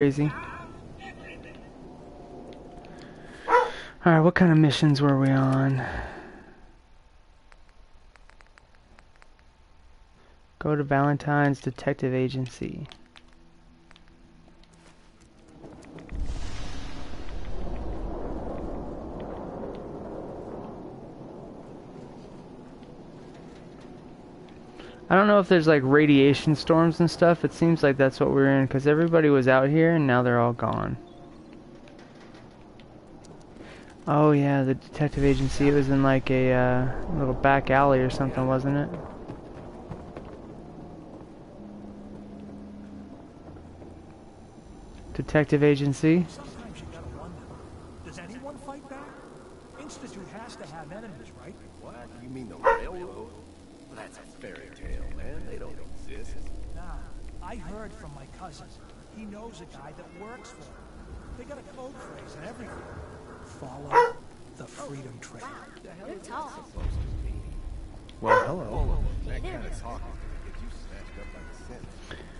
crazy. Alright, what kind of missions were we on? Go to Valentine's Detective Agency. I don't know if there's like radiation storms and stuff. It seems like that's what we're in because everybody was out here and now they're all gone. Oh yeah, the detective agency. It was in like a uh, little back alley or something, wasn't it? Detective agency. Heard from my cousin. He knows a guy that works for them. They got a code phrase and everything. Follow the Freedom Trail. You're tall. Well, hello. That kind of talk is gonna get you snatched up like a scent.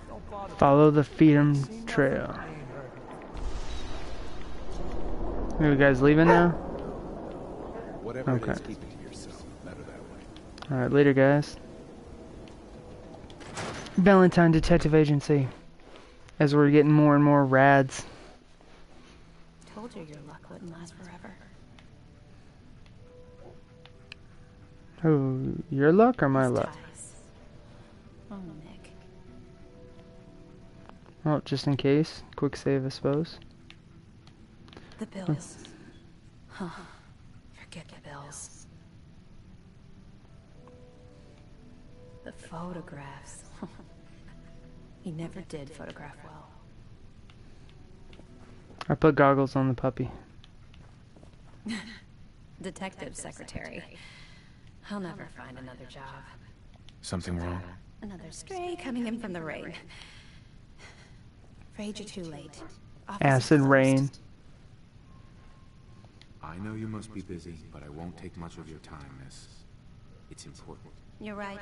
Don't bother. Follow the Freedom Trail. they ain't heard. Are you guys leaving now? Whatever Okay. is, keep it to yourself. Better that way. Alright, later guys. Valentine Detective Agency. As we're getting more and more rads. Told you your luck wouldn't last forever. Oh, your luck or my luck? Oh, Nick. Well, just in case. Quick save, I suppose. The bills. Huh. Forget the bills. The photographs. He never did photograph well. I put goggles on the puppy. Detective secretary. I'll never find another job. Something wrong? Another stray coming in from the rain. Afraid you're too late. Office Acid rain. I know you must be busy, but I won't take much of your time, miss. It's important. You're right.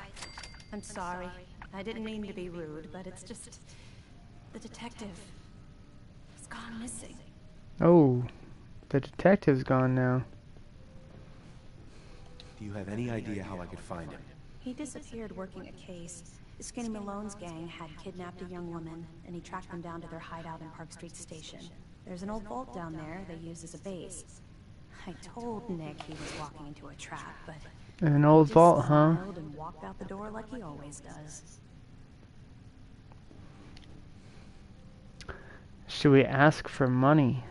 I'm sorry. I didn't mean to be rude, but it's just... The detective... has gone missing. Oh, the detective's gone now. Do you have any idea how I could find him? He disappeared working a case. Skinny Malone's gang had kidnapped a young woman, and he tracked them down to their hideout in Park Street Station. There's an old vault down there they use as a base. I told Nick he was walking into a trap, but An old vault, huh? and walked out the door like he always does. Should we ask for money?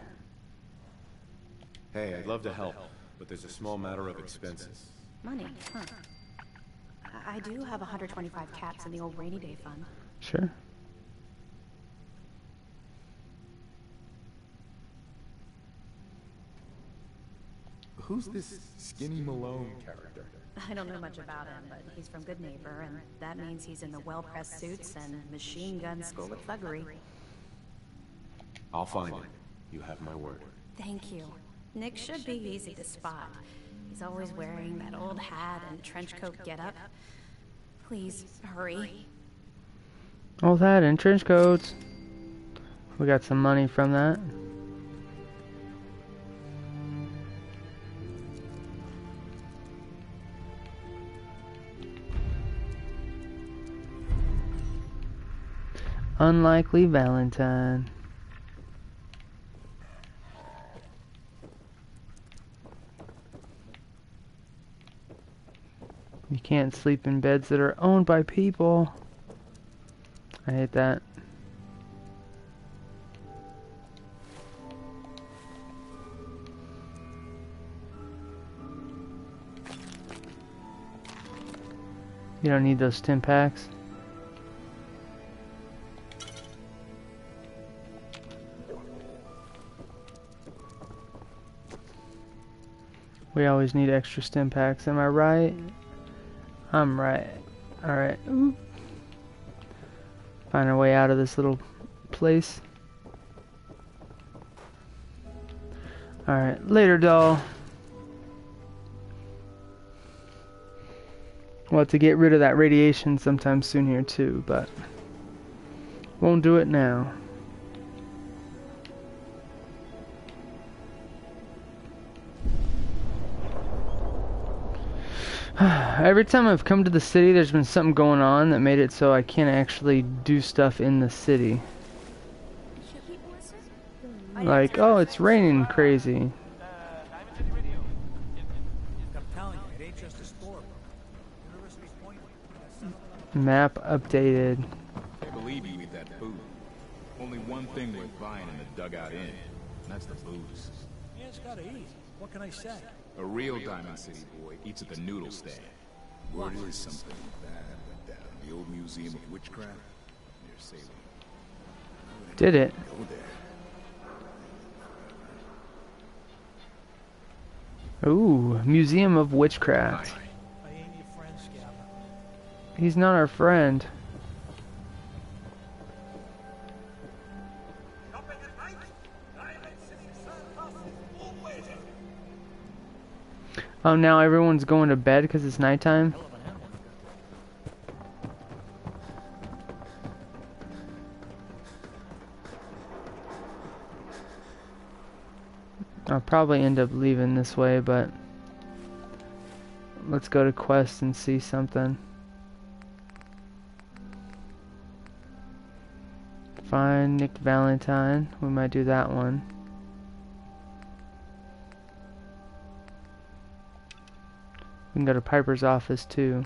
Hey, I'd love to help, but there's a small matter of expenses. Money, huh? I- I do have 125 caps in the old rainy day fund. Sure. Who's this Skinny Malone character? I don't know much about him, but he's from Goodneighbor, and that means he's in the well-pressed suits and machine gun school of thuggery. I'll find him. You have my word. Thank you. Nick should be easy to spot. He's always wearing that old hat and trench coat getup. Please, hurry. All that and trench coats. We got some money from that. Unlikely Valentine. You can't sleep in beds that are owned by people. I hate that. You don't need those stim packs. We always need extra stim packs, am I right? I'm right. Alright. Mm. Find our way out of this little place. Alright, later, doll. We'll have to get rid of that radiation sometime soon here, too, but won't do it now. Every time I've come to the city, there's been something going on that made it so I can't actually do stuff in the city. Like, oh, it's raining crazy. I'm telling you, it ain't just a store. University Point. Map updated. I believe you eat that food. Only one thing worth buying in the dugout inn, and that's the booze. Yeah, it's gotta eat. What can I say? A real Diamond City boy eats at the noodle stand. Word is something bad went down the old Museum of Witchcraft near Salem. Did it? Go there. Ooh, Museum of Witchcraft. I ain't your friend, He's not our friend. Oh, now everyone's going to bed because it's nighttime? I'll probably end up leaving this way, but let's go to Quest and see something. Find Nick Valentine. We might do that one. We can go to Piper's office too.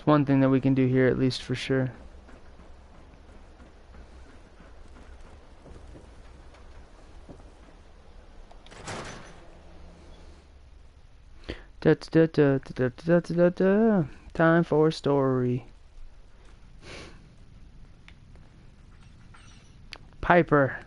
It's one thing that we can do here at least for sure. Da, da, da, da, da, da, da, da. Time for a story. Piper.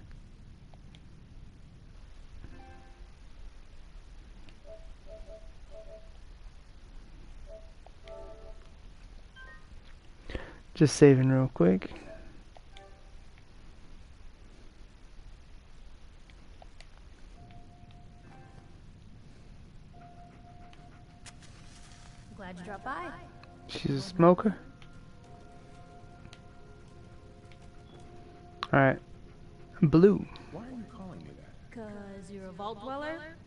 Just saving real quick. Glad you dropped by. She's a smoker. Alright. Blue. Why are you calling me that? Cause you're a vault dweller?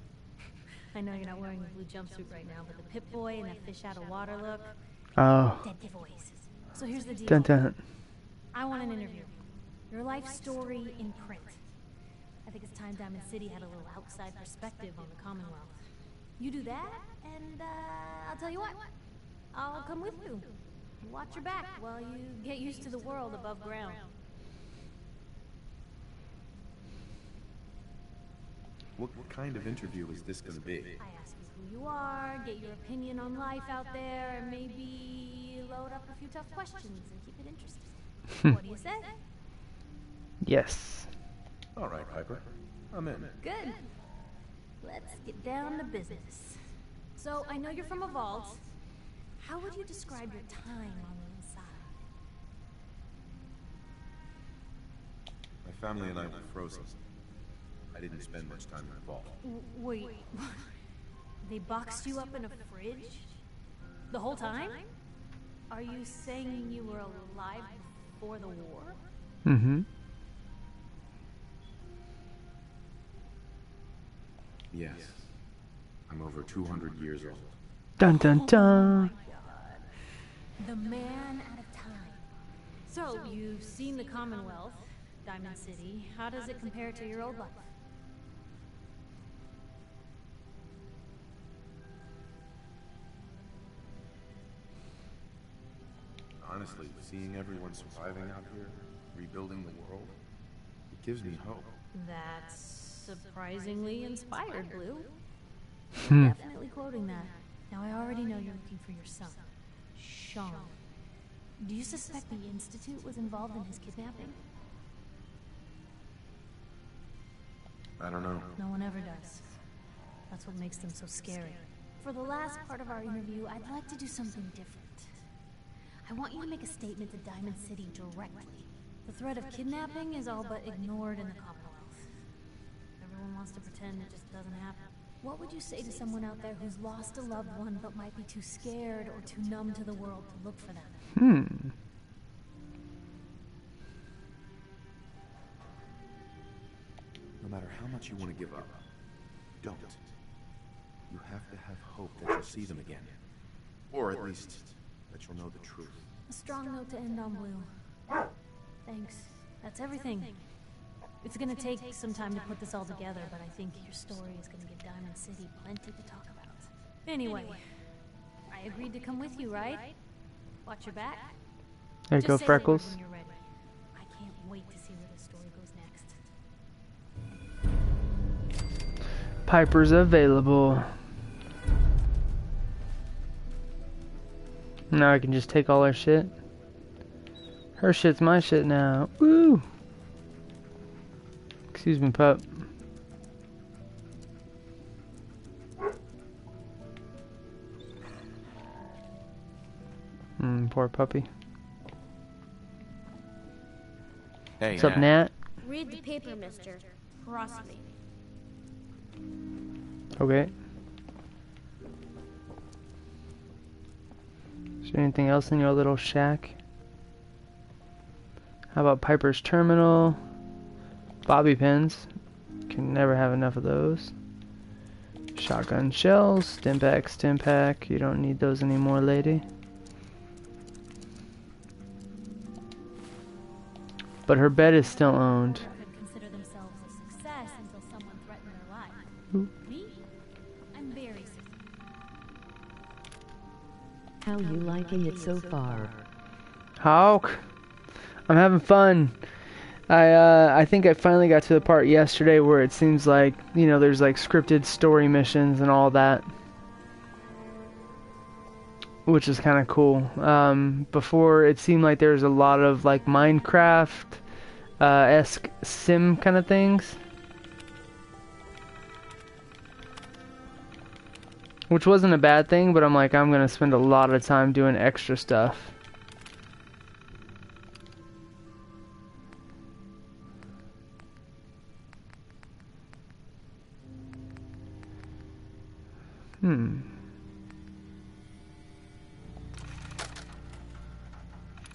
I know you're not wearing a blue jumpsuit right now, but the Pip Boy and that fish out of water look. Oh. Dead giveaways. So here's the deal. Dun dun. I want an interview. Your life story in print. I think it's time Diamond City had a little outside perspective on the Commonwealth. You do that, and uh, I'll tell you what. I'll come with you. Watch your back while you get used to the world above ground. What kind of interview is this gonna be? I ask you who you are, get your opinion on life out there, and maybe load up a few tough questions and keep it interesting. Hmm. what do you say? Yes. All right, Piper. I'm in. Good. Let's get down to business. So, I know you're from a vault. How would you describe your time on the inside? My family and I were frozen. I didn't spend much time in the vault. W- wait. they boxed you up in a fridge? The whole time? Are you saying you were alive before the war? Mm-hmm. Yes. I'm over 200 years old. Dun dun dun. The man out of time. So, you've seen the Commonwealth, Diamond City. How does it compare to your old life? Honestly, seeing everyone surviving out here, rebuilding the world, it gives me hope. That's surprisingly inspired, Blue. Hmm. Definitely quoting that. Now, I already know you're looking for your son, Sean. Do you suspect the Institute was involved in his kidnapping? I don't know. No one ever does. That's what makes them so scary. For the last part of our interview, I'd like to do something different. I want you to make a statement to Diamond City directly. The threat of kidnapping is all but ignored in the Commonwealth. Everyone wants to pretend it just doesn't happen. What would you say to someone out there who's lost a loved one but might be too scared or too numb to the world to look for them? Hmm. No matter how much you want to give up, don't. You have to have hope that you'll see them again. Or at least, that you'll know the truth. A strong note to end on, Blue. Thanks. That's everything. It's gonna take some time to put this all together, but I think your story is gonna give Diamond City plenty to talk about. Anyway, I agreed to come with you, right? Watch your back. There you Just go, say the word Freckles. when you're Now I can just take all her shit. Her shit's my shit now. Woo! Excuse me, pup. Hmm, poor puppy. Hey, What's up, Nat? Read the paper, mister. Trust me. Okay. Is there anything else in your little shack? How about Piper's Terminal? Bobby pins. Can never have enough of those. Shotgun shells, Stimpack, Stimpack. You don't need those anymore, lady. But her bed is still owned. How you liking it so far? Hawk, I'm having fun. I uh, I think I finally got to the part yesterday where it seems like you know there's like scripted story missions and all that, which is kind of cool. Um, before it seemed like there was a lot of like Minecraft uh, esque sim kind of things, which wasn't a bad thing. But I'm like I'm gonna spend a lot of time doing extra stuff. Hmm.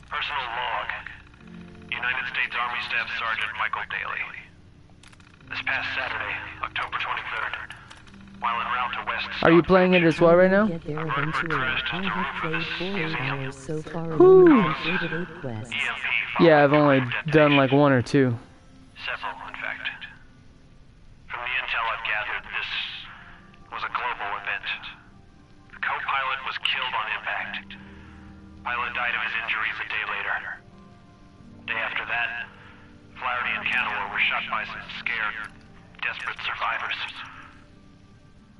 Personal log. United States Army Staff Sergeant Michael Daly. This past Saturday, October 23rd, Are you playing it as well right now? Get there eventually. I have played four hours so far Whew. and only completed eight quests. Yeah, I've only done like one or two. Several, in fact. From the intel I've gathered, this was a global event. The co-pilot was killed on impact. Pilot died of his injuries a day later. Day after that, Flaherty and Cantor were shot by some scared, desperate survivors.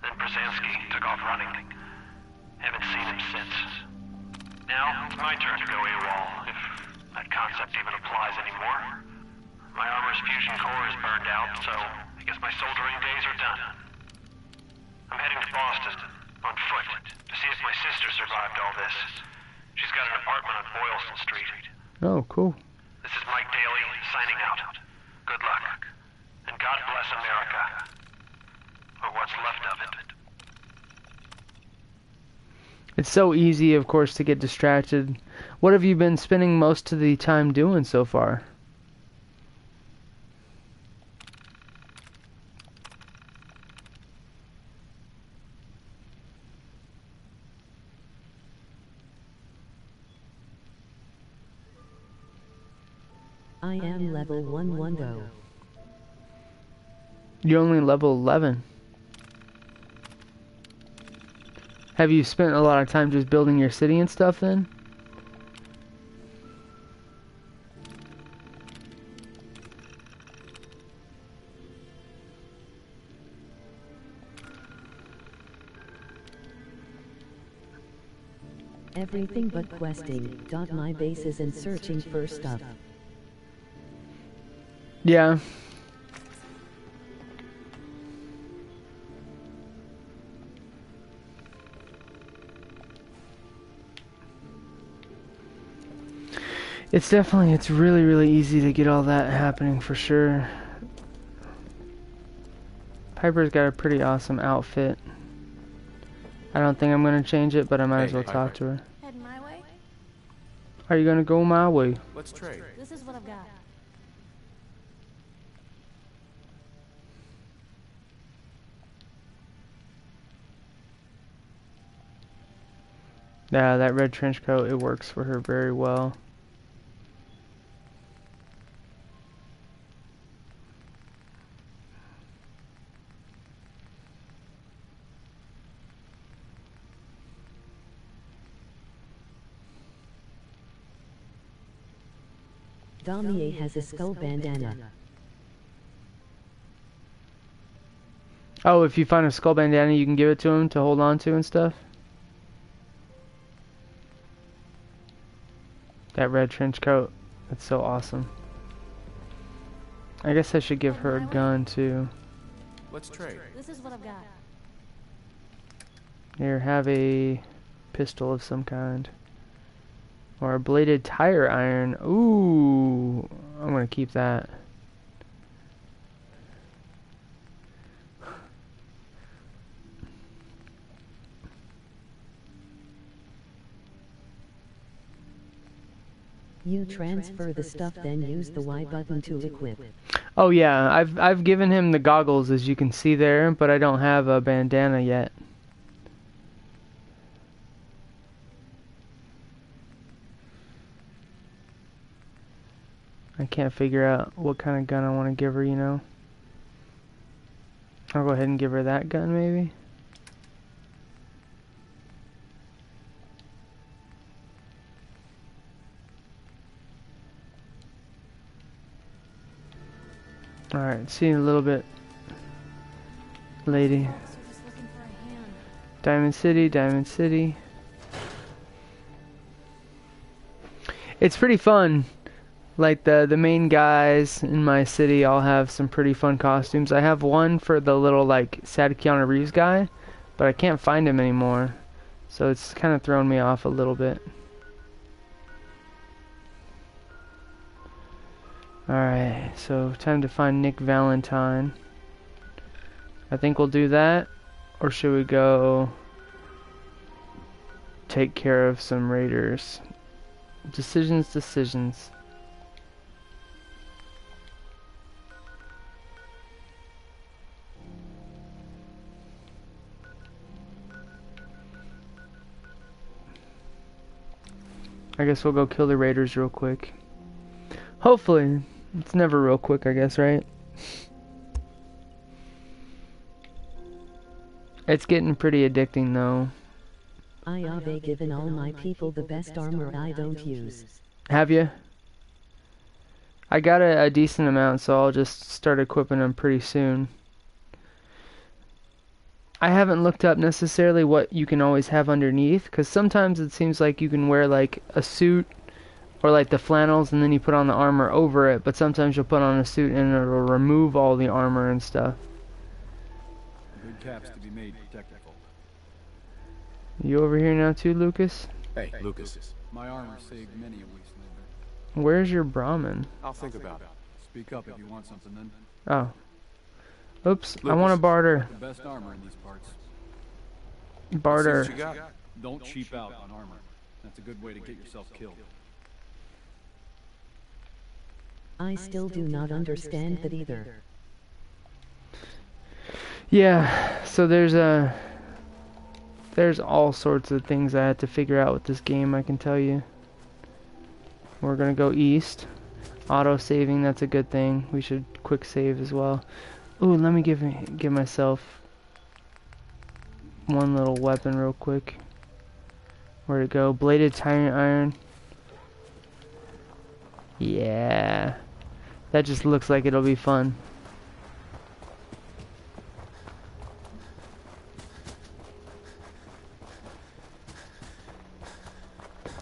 Then Brzezinski took off running. Haven't seen him since. Now, it's my turn to go AWOL, if that concept even applies anymore. My armor's fusion core is burned out, so I guess my soldering days are done. I'm heading to Boston, on foot, to see if my sister survived all this. She's got an apartment on Boylston Street. Oh, cool. This is Mike Daly, signing out. Good luck. And God bless America. Or what's left of it. It's so easy, of course, to get distracted. What have you been spending most of the time doing so far? I am level 110. You're only level 11. Have you spent a lot of time just building your city and stuff then? Everything but questing. Dot my bases and searching for stuff. Yeah. It's definitely, it's really, really easy to get all that happening for sure. Piper's got a pretty awesome outfit. I don't think I'm going to change it, but I might hey, as well Piper. talk to her. Head my way? Are you going to go my way? Let's trade. This is what I've got. Yeah, that red trench coat, it works for her very well. Damier has a skull bandana. Oh, if you find a skull bandana, you can give it to him to hold on to and stuff? That red trench coat. That's so awesome. I guess I should give her a gun too. Let's trade. This is what I've got. Here, have a pistol of some kind. Or a bladed tire iron. Ooh, I'm gonna keep that. You transfer the stuff then use the Y button to equip. Oh yeah, I've I've given him the goggles as you can see there, but I don't have a bandana yet. Can't figure out what kind of gun I want to give her, you know. I'll go ahead and give her that gun maybe. Alright, see you in a little bit. Lady. Diamond City, Diamond City. It's pretty fun. Like the the main guys in my city all have some pretty fun costumes. I have one for the little like sad Keanu Reeves guy, but I can't find him anymore. So it's kind of thrown me off a little bit. Alright, so time to find Nick Valentine. I think we'll do that. Or should we go take care of some raiders? Decisions, decisions. I guess we'll go kill the raiders real quick. Hopefully. It's never real quick, I guess, right? It's getting pretty addicting though. I have given all my people the best armor I don't use. Have you? I got a, a decent amount, so I'll just start equipping them pretty soon. I haven't looked up necessarily what you can always have underneath, because sometimes it seems like you can wear like a suit or like the flannels and then you put on the armor over it, but sometimes you'll put on a suit and it'll remove all the armor and stuff. Good caps to be made technical. You over here now too, Lucas? Hey, Lucas. My armor saved many a wastelander. Where's your Brahmin? I'll think about it. Speak up if you want something then. Oh. Oops, I want to barter. The best armor in these parts. Barter. What you got. Don't cheap out on armor. That's a good way to get yourself killed. I still do not understand that either. Yeah, so there's a there's all sorts of things I had to figure out with this game, I can tell you. We're gonna go east. Auto saving, that's a good thing. We should quick save as well. Ooh, let me give me give myself one little weapon real quick. Where to go? Bladed tire iron. Yeah. That just looks like it'll be fun.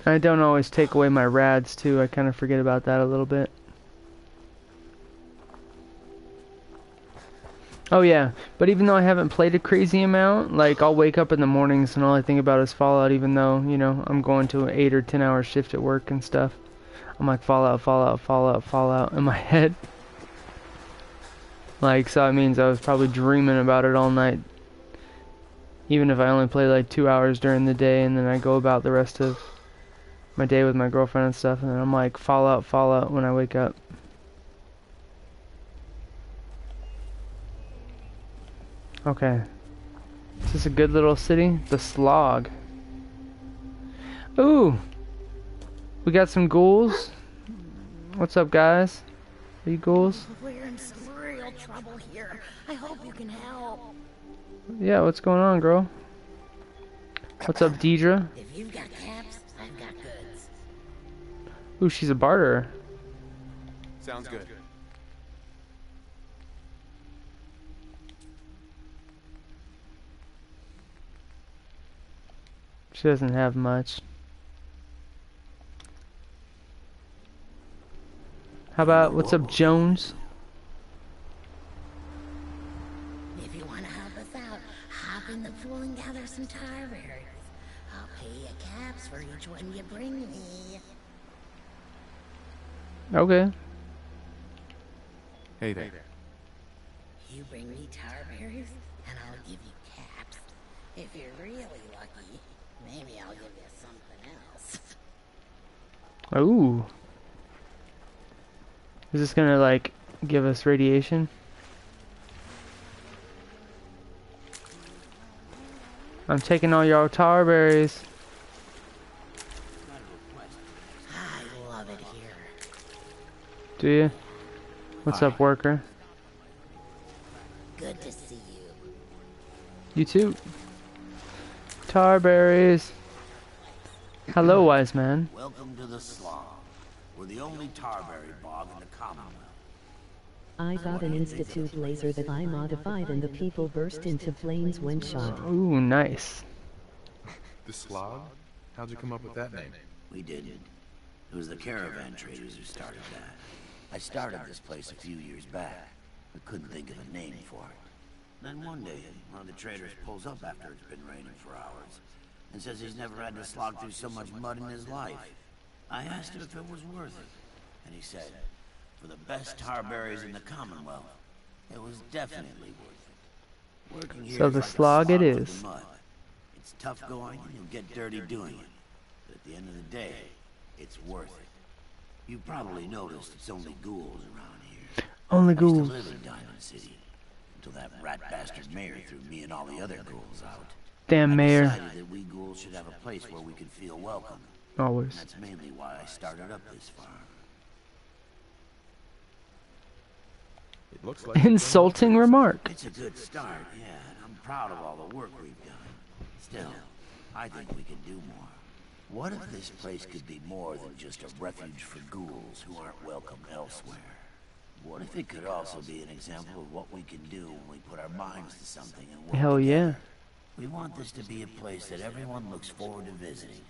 I don't always take away my rads too. I kind of forget about that a little bit. Oh yeah, but even though I haven't played a crazy amount, like I'll wake up in the mornings and all I think about is Fallout even though, you know, I'm going to an 8 or 10 hour shift at work and stuff. I'm like Fallout, Fallout, Fallout, Fallout in my head. Like, so it means I was probably dreaming about it all night. Even if I only play like two hours during the day and then I go about the rest of my day with my girlfriend and stuff and I'm like Fallout, Fallout when I wake up. Okay. Is this a good little city? The Slog. Ooh. We got some ghouls. What's up, guys? Are you ghouls? We're in some real trouble here. I hope you can help. Yeah, what's going on, girl? What's up, Deidre? If you've got caps, I've got goods. Ooh, she's a barterer. Sounds good. She doesn't have much. How about, what's up, Jones? If you want to help us out, hop in the pool and gather some tar berries. I'll pay you caps for each one you bring me. Okay. Hey there. You bring me tar berries, and I'll give you caps. If you're really lucky, maybe I'll give you something else. Ooh. Is this gonna, like, give us radiation? I'm taking all your tar berries. I love it here. Do you? What's up, worker? Good to see you. You too. Tar berries. Hello, wise man. Welcome to the Slog. We're the only tarberry bog in the Commonwealth. I got an Institute laser that I modified and the people burst into flames when shot. Ooh, nice. The Slog? How'd you come up with that name? We didn't. It was the caravan traders who started that. I started this place a few years back, but couldn't think of a name for it. Then one day, one of the traders pulls up after it's been raining for hours, and says he's never had to slog through so much mud in his life. I asked him if it was worth it, and he said, for the best tarberries in the Commonwealth, it was definitely worth it. Working here So the like slog it is. It's tough going, and you'll get dirty doing it. But at the end of the day, it's worth it. You've probably noticed it's only ghouls around here. Only I used ghouls. to live in Diamond City until that rat bastard mayor threw me and all the other ghouls out. Damn mayor. that we ghouls should have a place where we could feel welcome. Always. That's mainly why I started up this farm. It looks like Insulting remark. It's a good start, yeah, and I'm proud of all the work we've done. Still, I think we can do more. What if this place could be more than just a refuge for ghouls who aren't welcome elsewhere? What if it could also be an example of what we can do when we put our minds to something and work Hell yeah. We want this to be a place that everyone looks forward to visiting,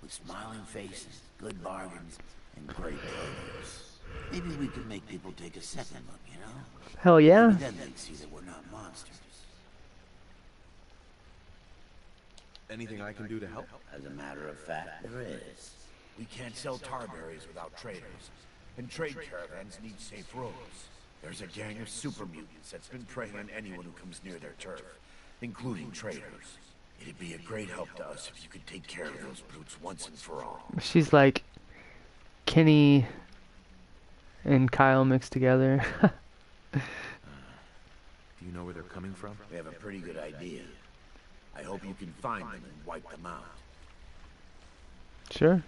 with smiling faces, good bargains, and great produce. Maybe we could make people take a second look, you know? Hell yeah. Maybe then they'd see that we're not monsters. Anything I can do to help? As a matter of fact, there is. We can't sell tarberries without traders, and trade caravans need safe roads. There's a gang of super mutants that's been preying on anyone who comes near their turf, including traders. It'd be a great help to us if you could take care of those brutes once and for all. She's like Kenny and Kyle mixed together. Do you know where they're coming from? We have a pretty good idea. I hope you can find them and wipe them out. sure.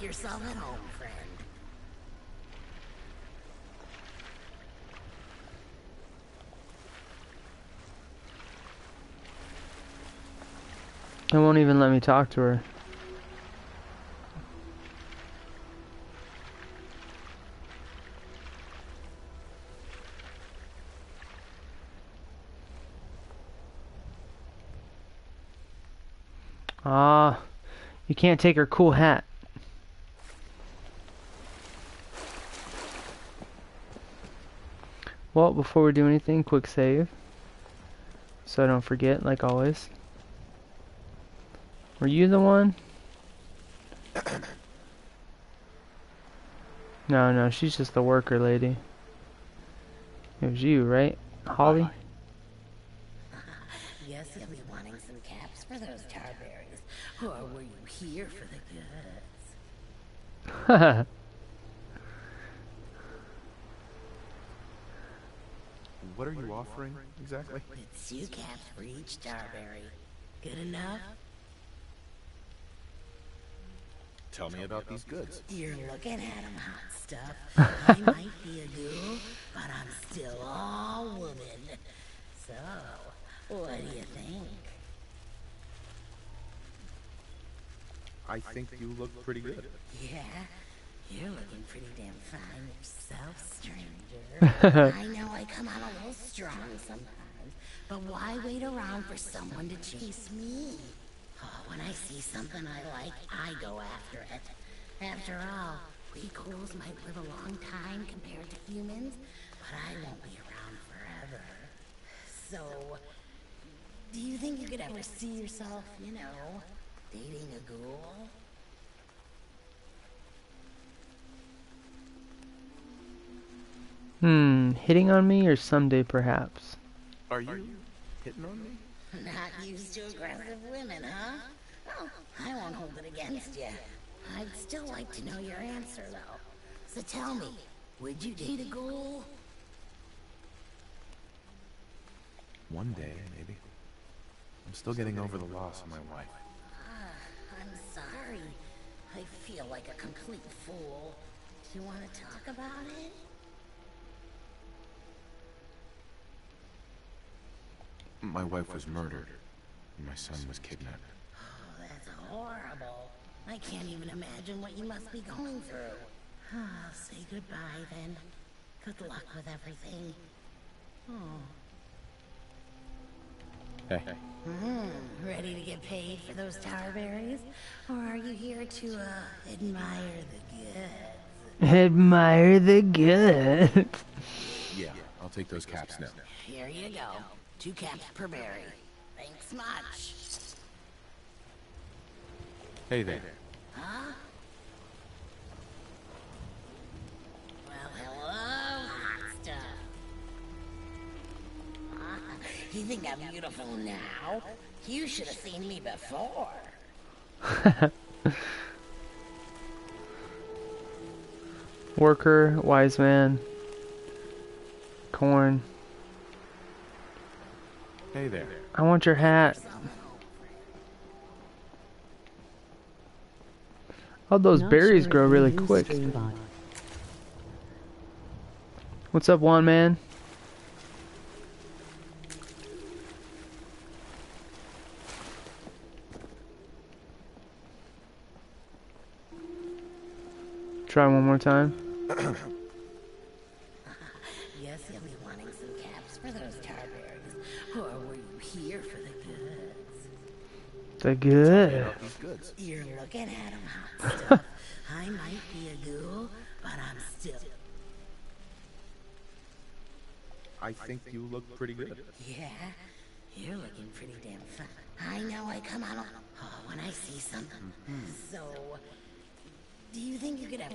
Make yourself at home, friend. It won't even let me talk to her. Ah, you can't take her cool hat. Well, before we do anything, quick save. So I don't forget, like always. Were you the one? no, no, she's just the worker lady. It was you, right? Holly? Yes, you'll be wanting some caps for those tarberries. Or were you here for the goods? What are you offering, exactly? It's two caps for each Tarberry. Good enough? Tell me about these goods. You're looking at 'em, hot stuff. I might be a ghoul, but I'm still all woman. So, what do you think? I think you look pretty good. Yeah, you're looking pretty damn fine yourself, stranger. I know I come on a little strong sometimes, but why wait around for someone to chase me? Oh, when I see something I like, I go after it. After all, we ghouls might live a long time compared to humans, but I won't be around forever. So, do you think you could ever see yourself, you know, dating a ghoul? Hmm, hitting on me or someday perhaps? Are you hitting on me? Not used to aggressive women, huh? Well, I won't hold it against you. I'd still like to know your answer, though. So tell me, would you date a ghoul? One day, maybe. I'm still getting over the loss of my wife. Ah, I'm sorry. I feel like a complete fool. Do you want to talk about it? My wife was murdered, and my son was kidnapped. Oh, that's horrible. I can't even imagine what you must be going through. Ah, say goodbye, then. Good luck with everything. Oh. Hey. Hmm, ready to get paid for those tar berries? Or are you here to, uh, admire the goods? Admire the good. Yeah, I'll take those caps now. Here you go. Two caps per berry. Thanks much. Hey there. Huh? Well, hello, hot stuff. You think I'm beautiful now? You should have seen me before. Worker, wise man, corn. Hey there. I want your hat. Oh, those Not berries sure grow really quick. What's up, one man? Try one more time. The good. You're looking at 'em, hot stuff. I might be a ghoul, but I'm still... I think you look pretty good. Yeah, you're looking pretty damn fine. I know I come on. Oh, when I see something. Mm-hmm. So, do you think you could ever...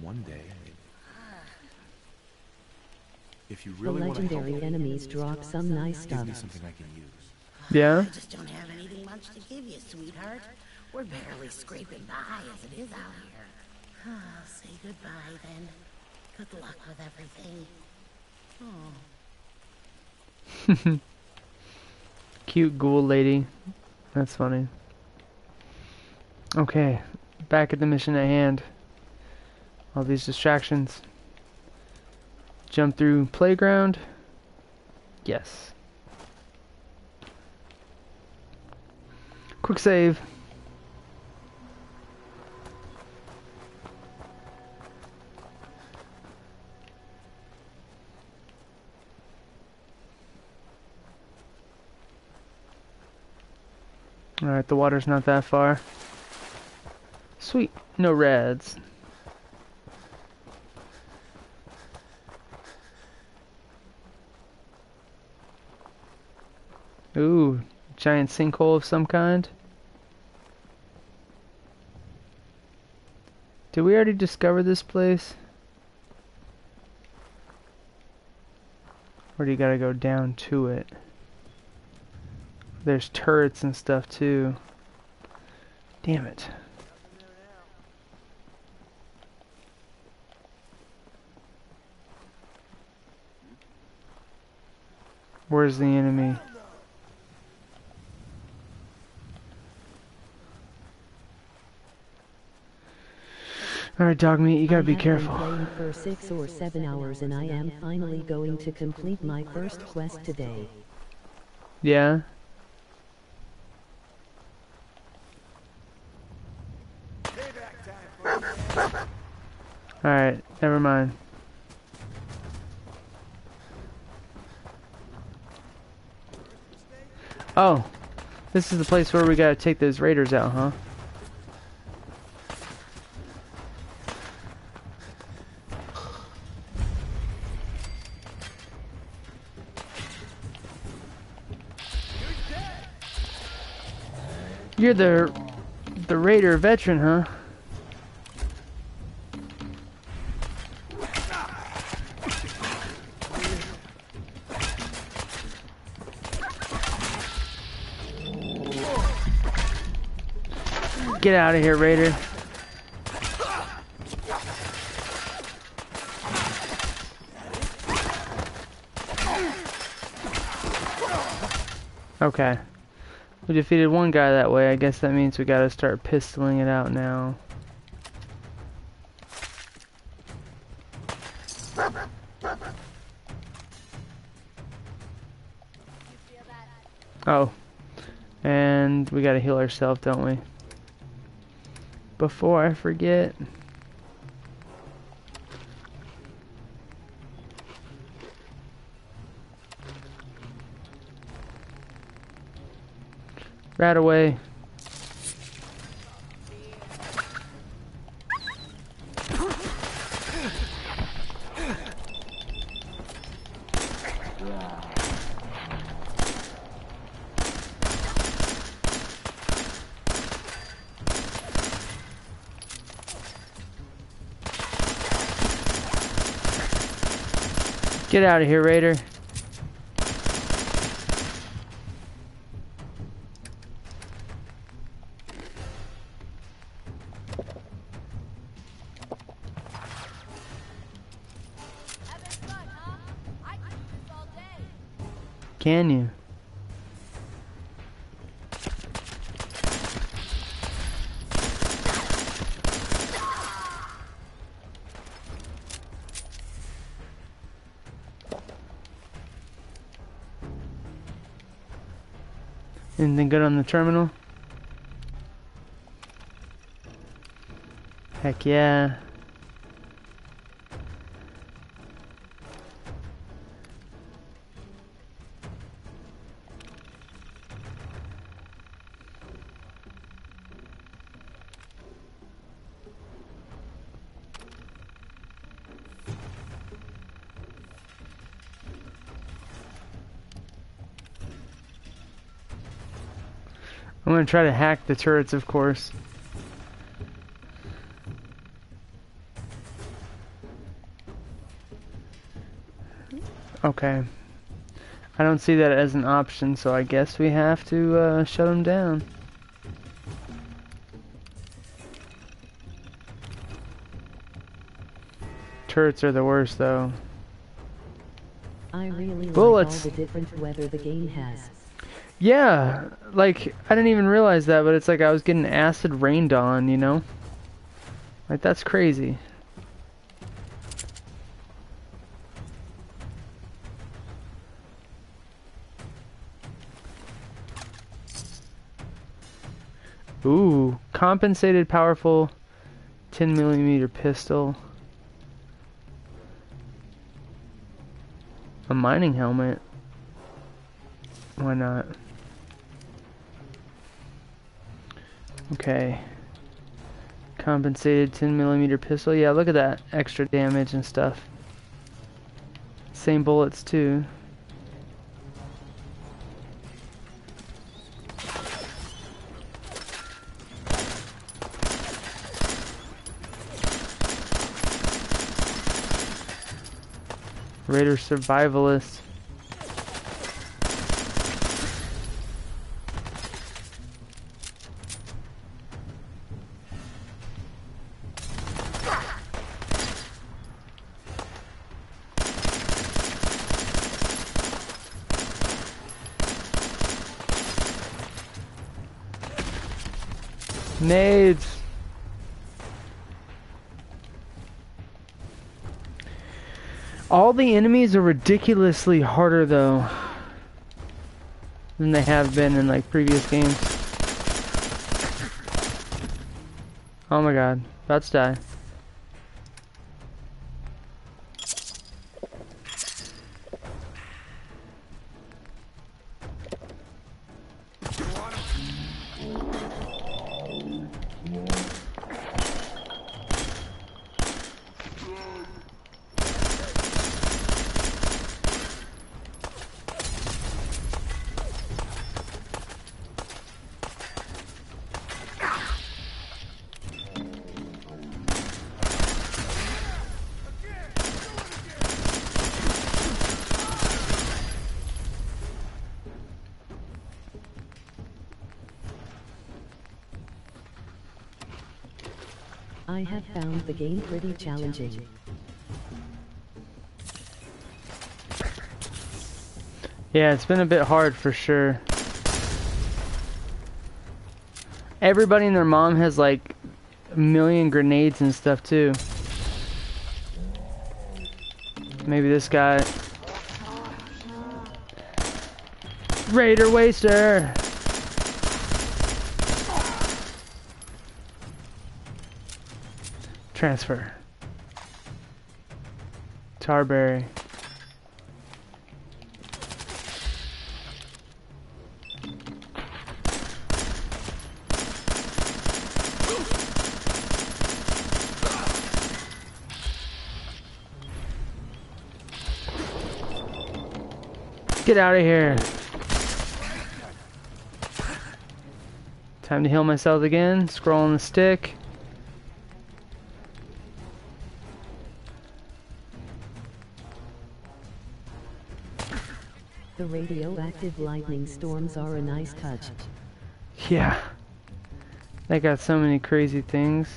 One day, maybe. If you The really want to help legendary me, enemies drop some nice give stuff. me something I can use. Yeah? I just don't have anything much to give you, sweetheart. We're barely scraping by as it is out here. Ah, say goodbye, then. Good luck with everything. Oh. Cute ghoul lady. That's funny. Okay, back at the mission at hand. All these distractions. Jump through playground. Yes. Quick save. Alright, the water's not that far. Sweet, no rads. Ooh, giant sinkhole of some kind. Did we already discover this place? Or do you gotta go down to it? There's turrets and stuff too. Damn it. Where's the enemy? Alright, Dogmeat, you gotta be been careful. playing for six or seven hours and I am finally going to complete my first quest today. Yeah? Alright, never mind. Oh, this is the place where we gotta take those raiders out, huh? You're the the raider veteran, huh? Get out of here, Raider. Okay. We defeated one guy that way. I guess that means we gotta start pistoling it out now. Oh. And we gotta heal ourselves, don't we? Before I forget. Right away. Get out of here, Raider. Can you? Anything good on the terminal? Heck yeah. Gonna try to hack the turrets, of course. Okay. I don't see that as an option, so I guess we have to uh, shut them down. Turrets are the worst, though. I really Bullets. like all the different weather the game has. Yeah, like, I didn't even realize that, but it's like I was getting acid rained on, you know? Like, that's crazy. Ooh, compensated powerful 10 millimeter pistol. A mining helmet. Why not? Okay. Compensated 10 millimeter pistol. Yeah, look at that extra damage and stuff. Same bullets too. Raider survivalist. The enemies are ridiculously harder though than they have been in like previous games. Oh my god, about to die. Challenging. Yeah, it's been a bit hard for sure. Everybody and their mom has like a million grenades and stuff too. Maybe this guy. Raider Wastrel! Transfer. Tarberry. Get out of here. Time to heal myself again. Scroll on the stick. Radioactive lightning storms are a nice touch. Yeah. They got so many crazy things.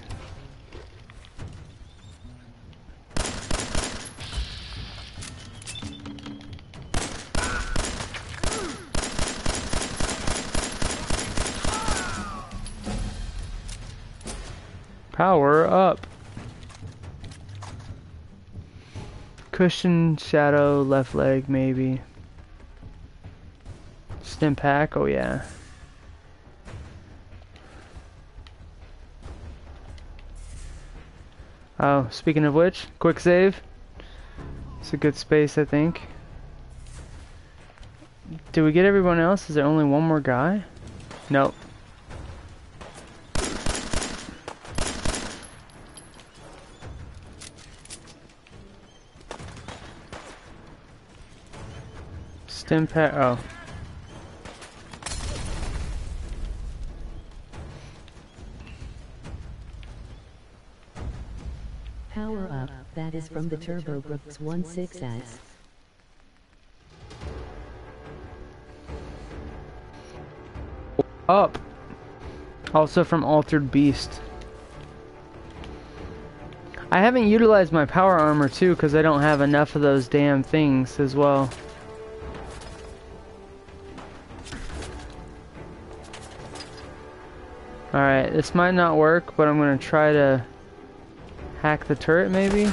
Power up. Cushion, shadow, left leg, maybe. Stimpak, oh yeah. Oh, speaking of which, quick save. It's a good space, I think. Did we get everyone else? Is there only one more guy? Nope. Stim oh. From the Turbo Brooks 16S. Up. Also from Altered Beast. I haven't utilized my power armor too because I don't have enough of those damn things as well. Alright, this might not work, but I'm gonna try to hack the turret maybe?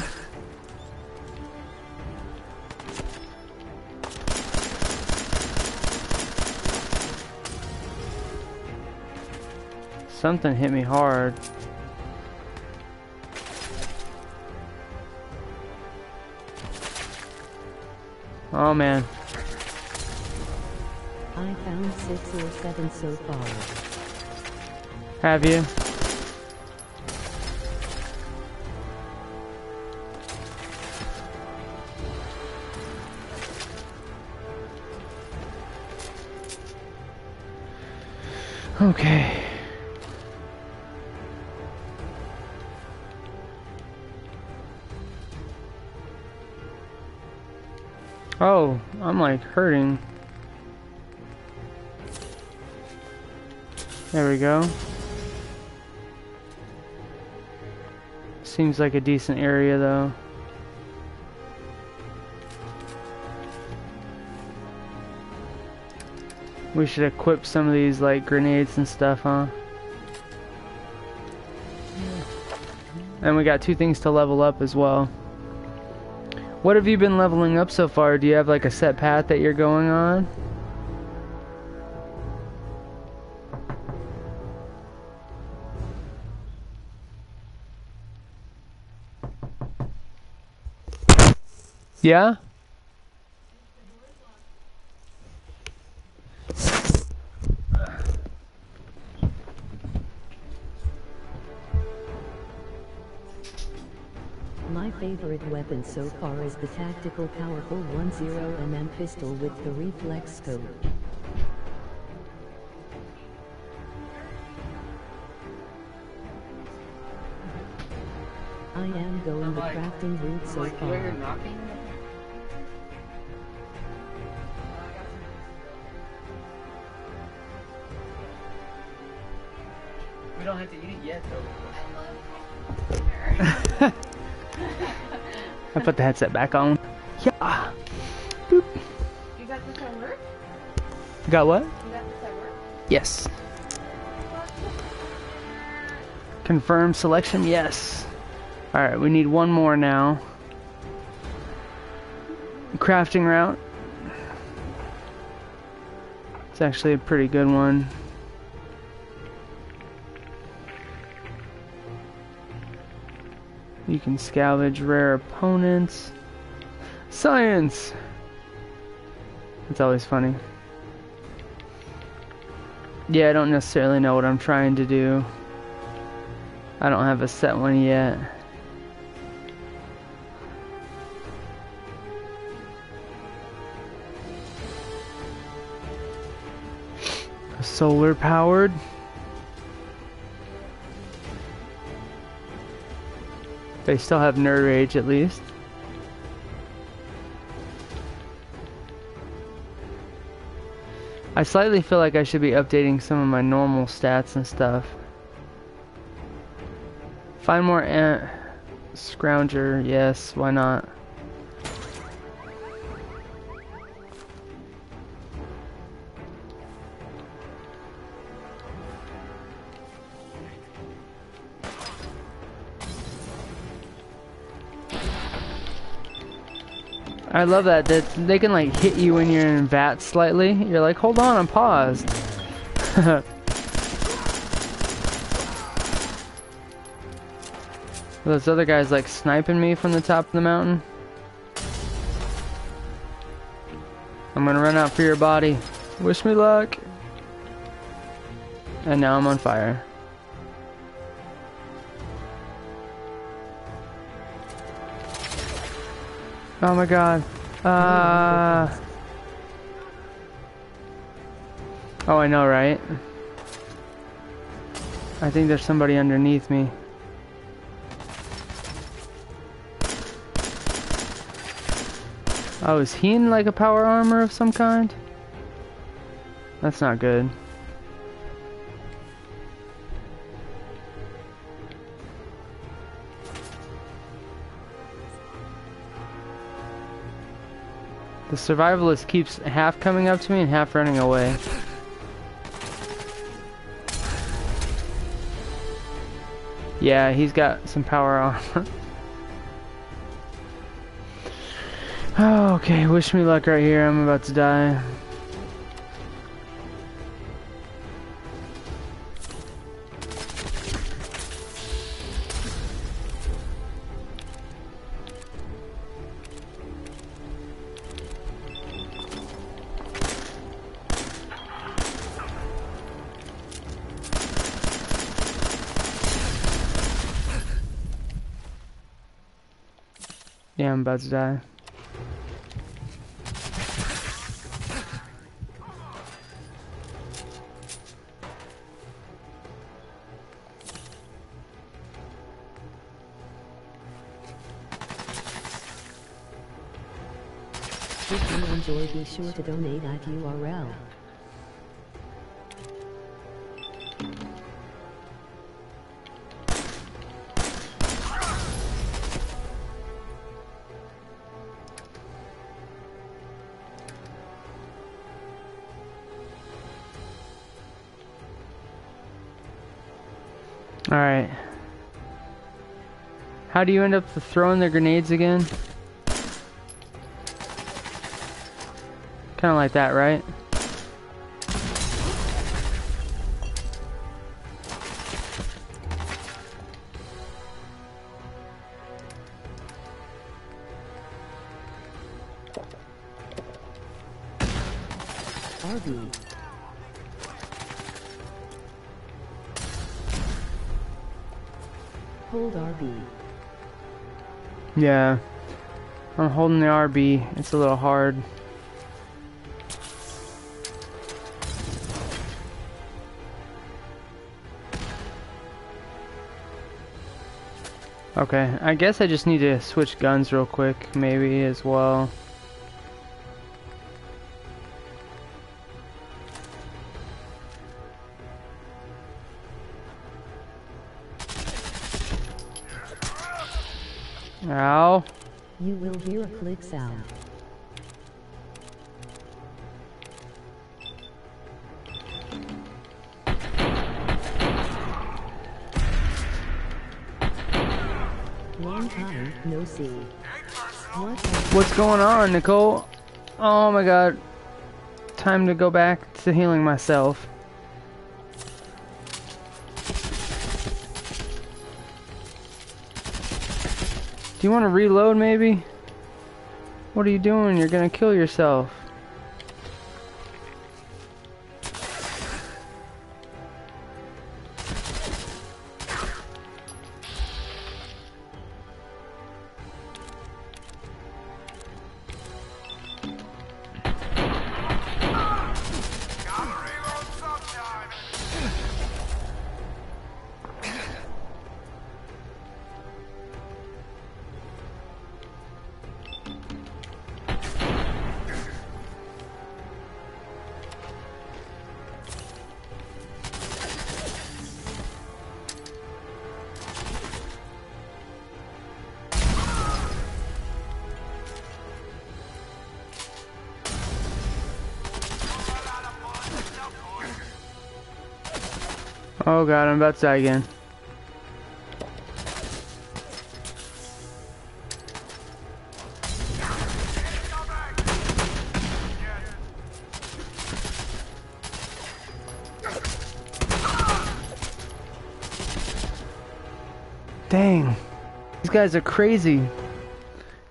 Something hit me hard. Oh man. I found six or seven so far. Have you? Okay. Like hurting. There we go. Seems like a decent area though. We should equip some of these like grenades and stuff, huh? And we got two things to level up as well. What have you been leveling up so far? Do you have like a set path that you're going on? Yeah? So far is the tactical powerful 10mm pistol with the reflex scope. I am going the crafting route so far. We don't have to eat it yet, though. I put the headset back on. Yeah. Boop. You got this at work? Got what? You got this at work? Yes. Confirm selection, yes. Alright, we need one more now. Crafting route. It's actually a pretty good one. You can scavenge rare opponents. Science! It's always funny. Yeah, I don't necessarily know what I'm trying to do. I don't have a set one yet. Solar powered. They still have nerd rage at least. I slightly feel like I should be updating some of my normal stats and stuff. Find more ant scrounger, yes, why not? I love that, that they can like hit you when you're in VAT slightly. You're like, hold on, I'm paused. Those other guys like sniping me from the top of the mountain. I'm gonna run out for your body. Wish me luck. And now I'm on fire. Oh my god. Uh... Oh, I know, right? I think there's somebody underneath me. Oh, is he in like a power armor of some kind? That's not good. The survivalist keeps half coming up to me and half running away. Yeah, he's got some power armor. okay, wish me luck right here. I'm about to die. I'm about to die. If you enjoy, be sure to donate at URL. How do you end up throwing the grenades again? Kind of like that, right? Yeah. I'm holding the RB. It's a little hard. Okay, I guess I just need to switch guns real quick, maybe, as well. Click sound. Long time, no see. What What's going on, Nicole? Oh my god. Time to go back to healing myself. Do you want to reload maybe? What are you doing? You're gonna kill yourself. Oh god, I'm about to die again. Dang. These guys are crazy.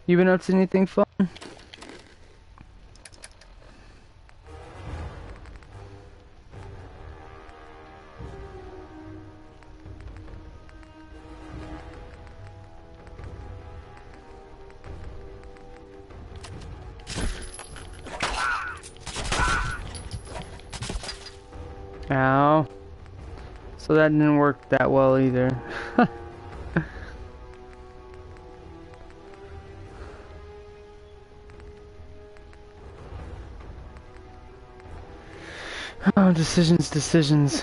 You been up to anything fun? That didn't work that well either. oh, decisions, decisions.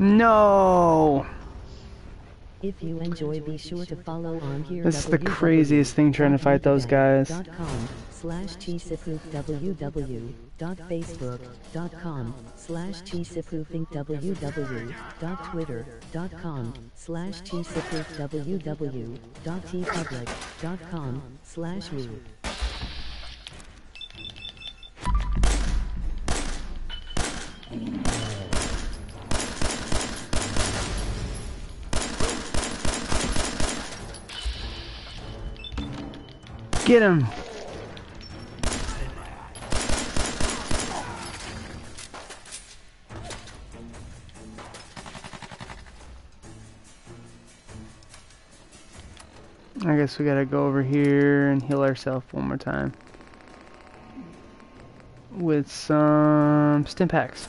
No! If you enjoy, be sure to follow on here. This is the craziest thing trying to fight those guys. slash www.facebook.com slash www.twitter.com slash www.tpublic.com slash root. Get him! I guess we gotta go over here and heal ourselves one more time. With some Stimpaks.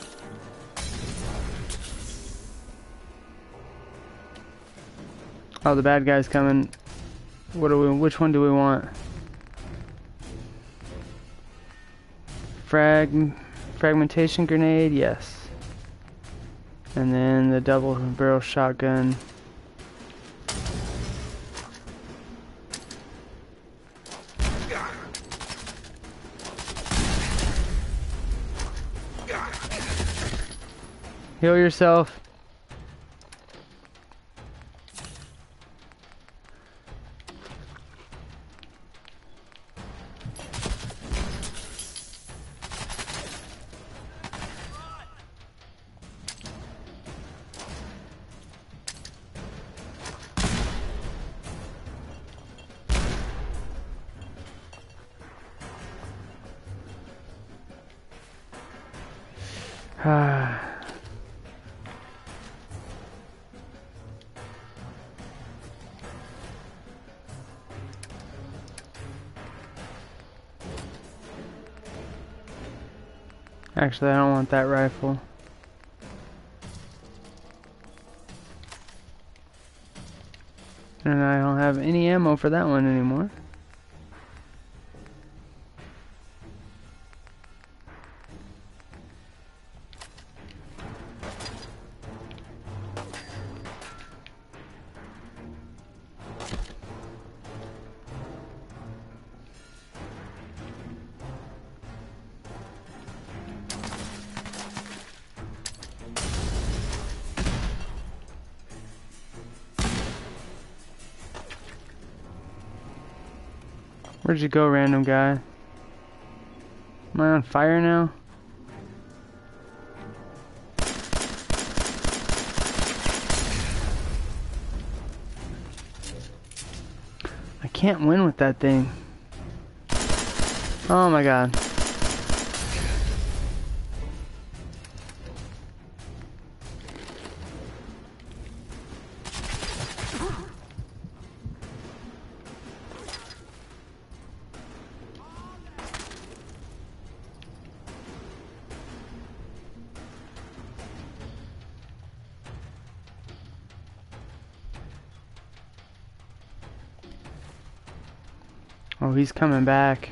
Oh, the bad guy's coming. What do we? Which one do we want? frag fragmentation grenade, yes. And then the double barrel shotgun. Heal yourself. Actually, I don't want that rifle. And I don't have any ammo for that one anymore. Where'd you go, random guy? Am I on fire now? I can't win with that thing. Oh my god. He's coming back.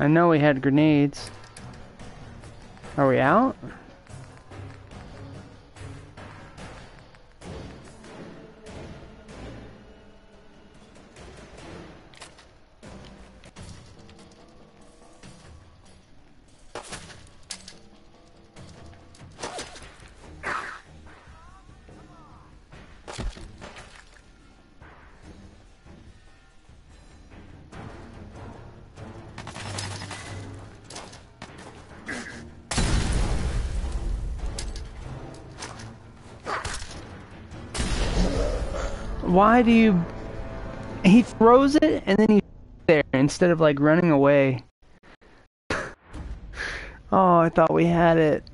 I know we had grenades. Are we out? Why do you... He throws it and then he's there instead of like running away. oh, I thought we had it.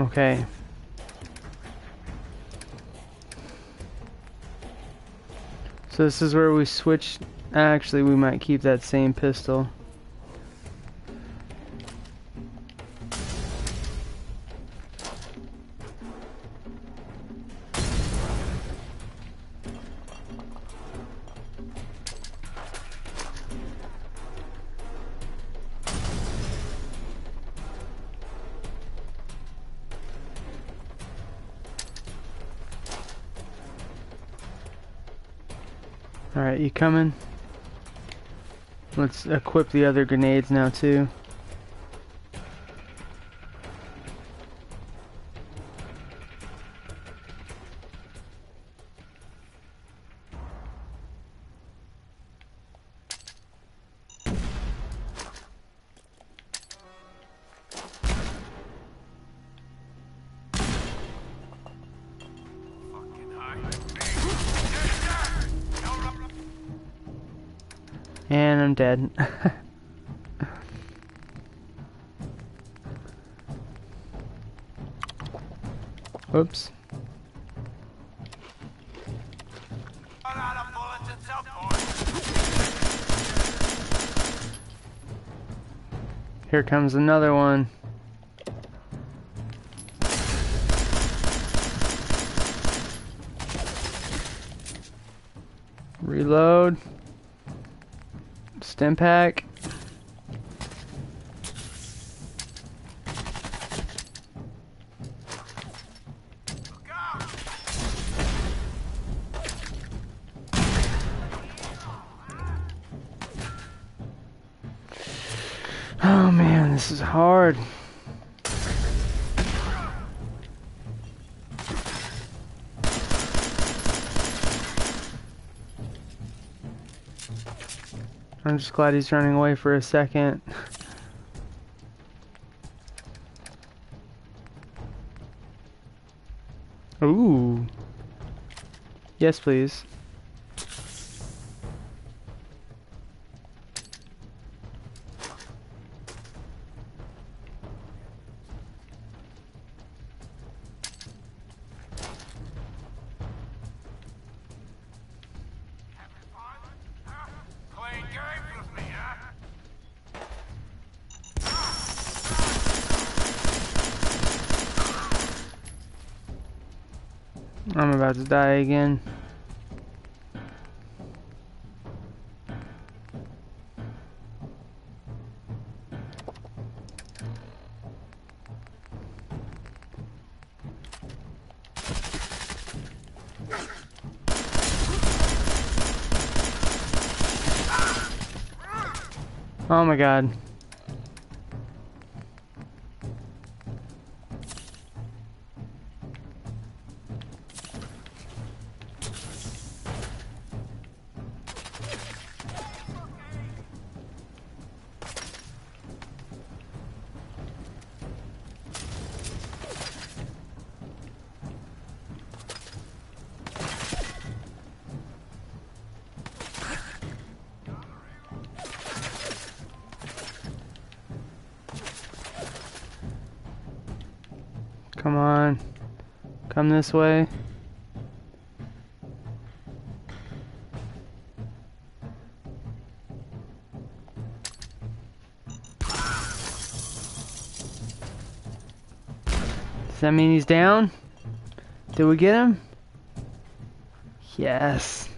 Okay. So this is where we switch. Actually, we might keep that same pistol. Let's equip the other grenades now too. Dead. Whoops. Here comes another one. Stimpak. Just glad he's running away for a second. Ooh. Yes, please. Die again. Oh my god. This way. Does that mean he's down? Did we get him? Yes.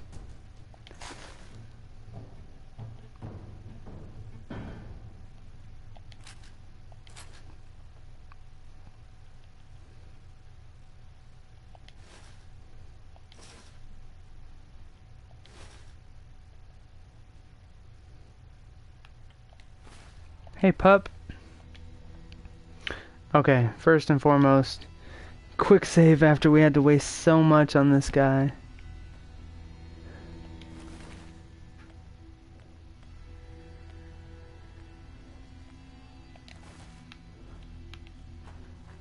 Hey, pup. Okay, first and foremost, quick save after we had to waste so much on this guy.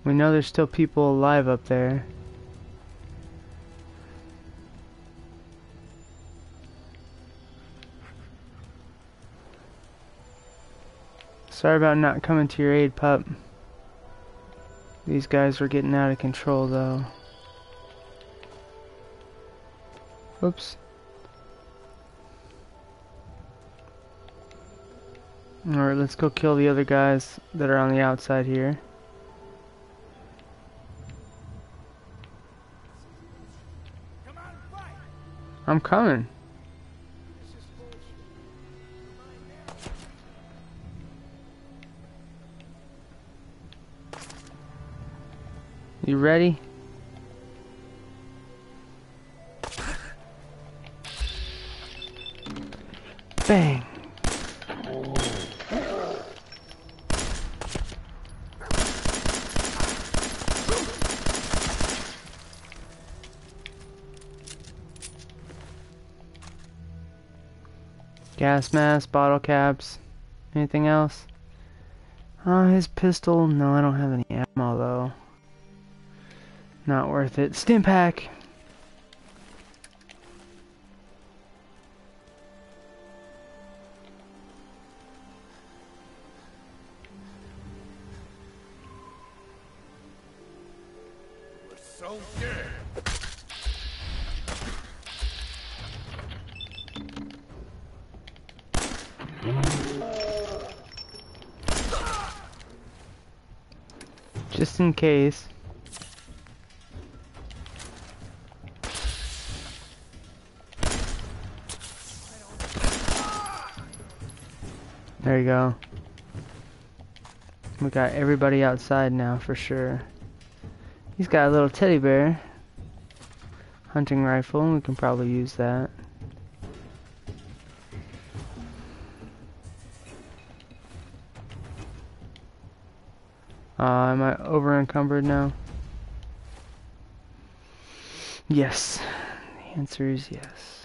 We know there's still people alive up there. Sorry about not coming to your aid, pup. These guys were getting out of control, though. Oops. Alright, let's go kill the other guys that are on the outside here. I'm coming. You ready? Bang. Gas mask, bottle caps, anything else? Uh, his pistol, no I don't have any ammo though. Not worth it. Stimpak! Just in case. There you go. We got everybody outside now for sure. He's got a little teddy bear. Hunting rifle, we can probably use that. Uh, am I over encumbered now? Yes. The answer is yes.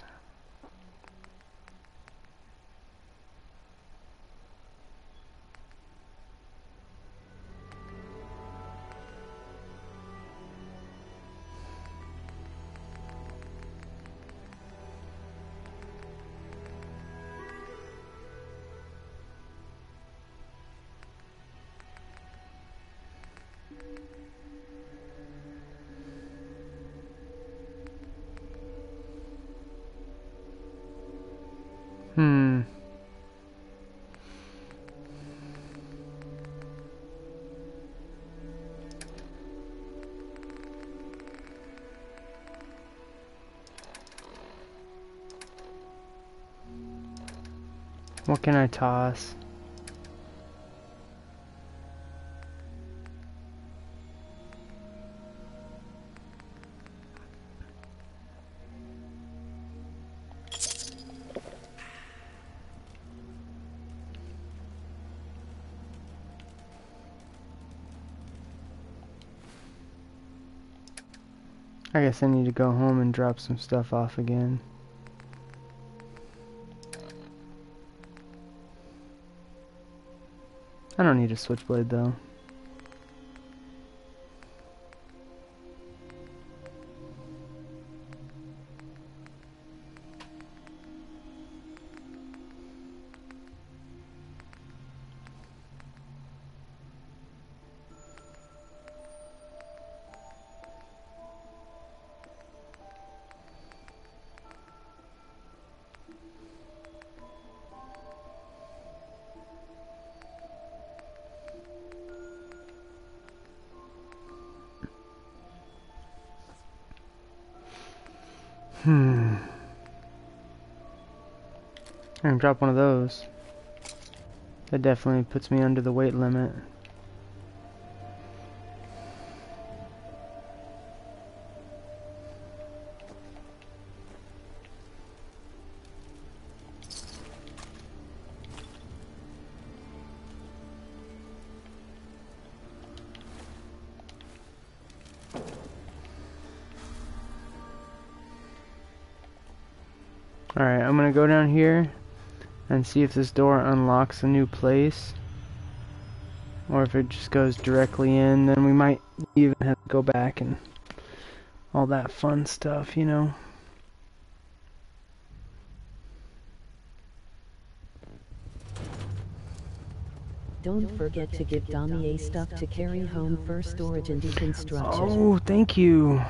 Can I toss? I guess I need to go home and drop some stuff off again. I don't need a switchblade though. Drop one of those. That definitely puts me under the weight limit. See if this door unlocks a new place. Or if it just goes directly in, then we might even have to go back and all that fun stuff, you know. Don't forget to give Damier stuff to carry home for storage and deconstruction. Oh, thank you.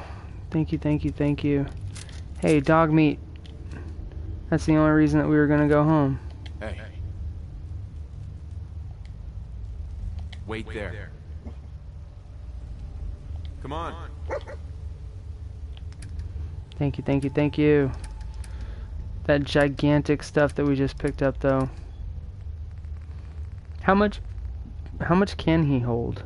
Thank you, thank you, thank you. Hey, Dogmeat. That's the only reason that we were gonna go home. Hey. Wait there. Come on. Thank you, thank you, thank you. That gigantic stuff that we just picked up though. How much how much can he hold?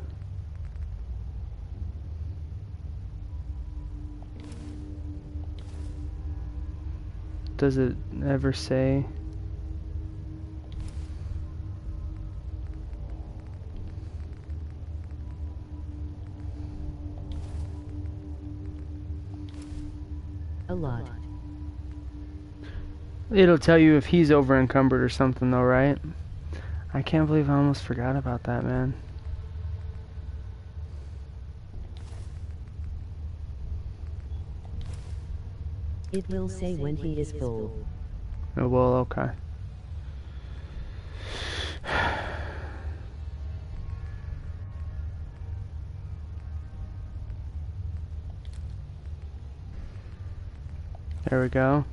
Does it ever say? It'll tell you if he's over encumbered or something though, right? I can't believe I almost forgot about that, man. It will say when he is full. Oh, well, okay. There we go.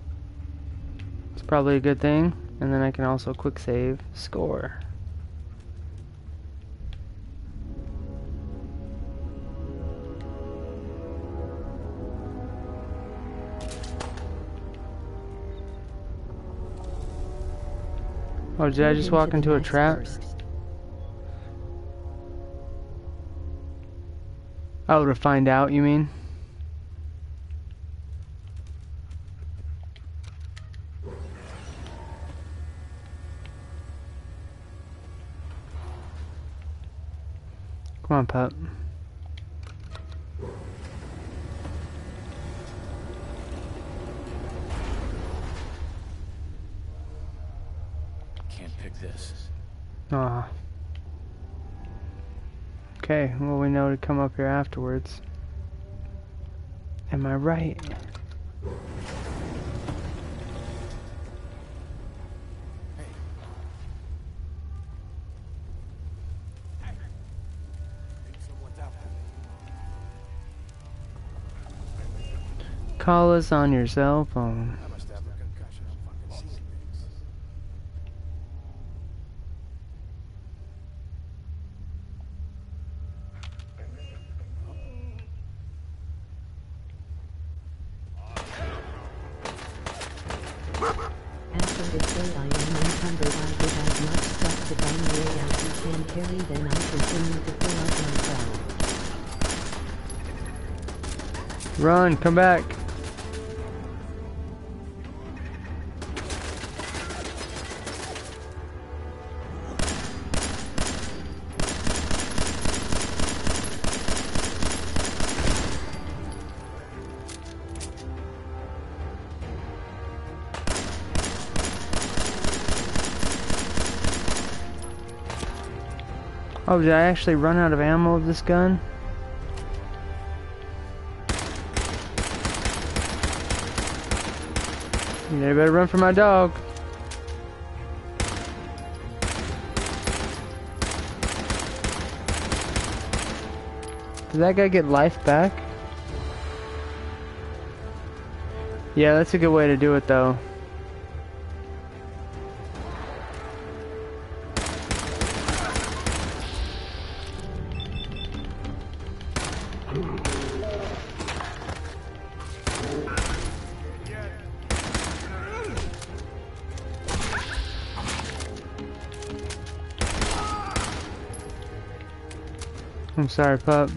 Probably a good thing. And then I can also quick save score. Oh, did I just walk into a trap? Oh, to find out, you mean? Come on, pup. Can't pick this. Ah. Okay, to come up here afterwards. Am I right? Call us on your cell phone. Come back. Oh, did I actually run out of ammo of this gun? You better run for my dog. Did that guy get life back? Yeah, that's a good way to do it though. Sorry, pup.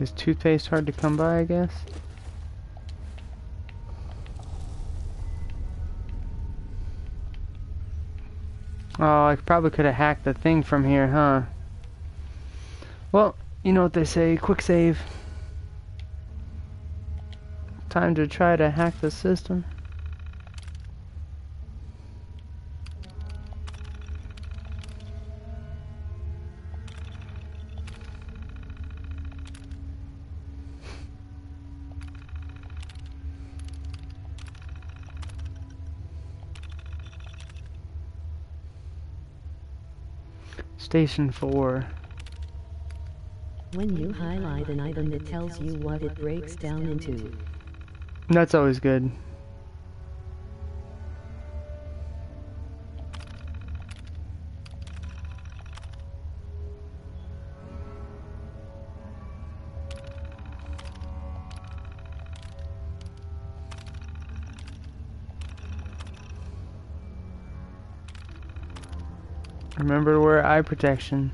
Is toothpaste hard to come by, I guess? Oh, I probably could have hacked the thing from here, huh? Well, you know what they say, quick save. Time to try to hack the system. Station 4. When you highlight an item it tells you what it breaks down into. That's always good. Remember to wear eye protection.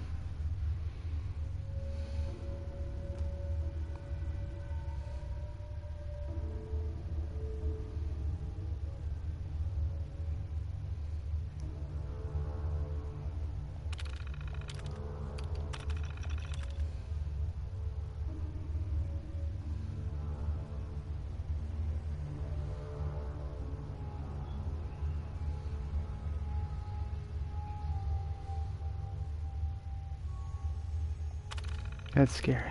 That's scary.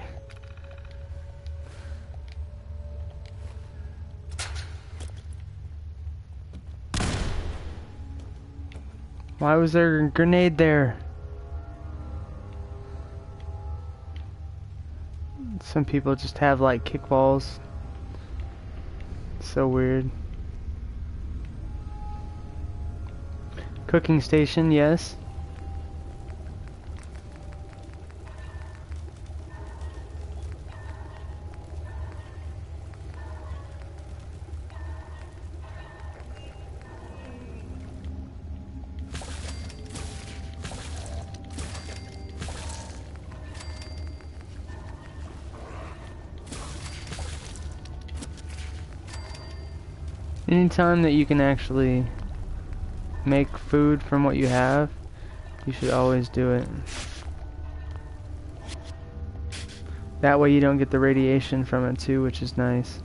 Why was there a grenade there? Some people just have like kickballs. So weird. Cooking station, yes. Anytime that you can actually make food from what you have, you should always do it. That way you don't get the radiation from it too, which is nice.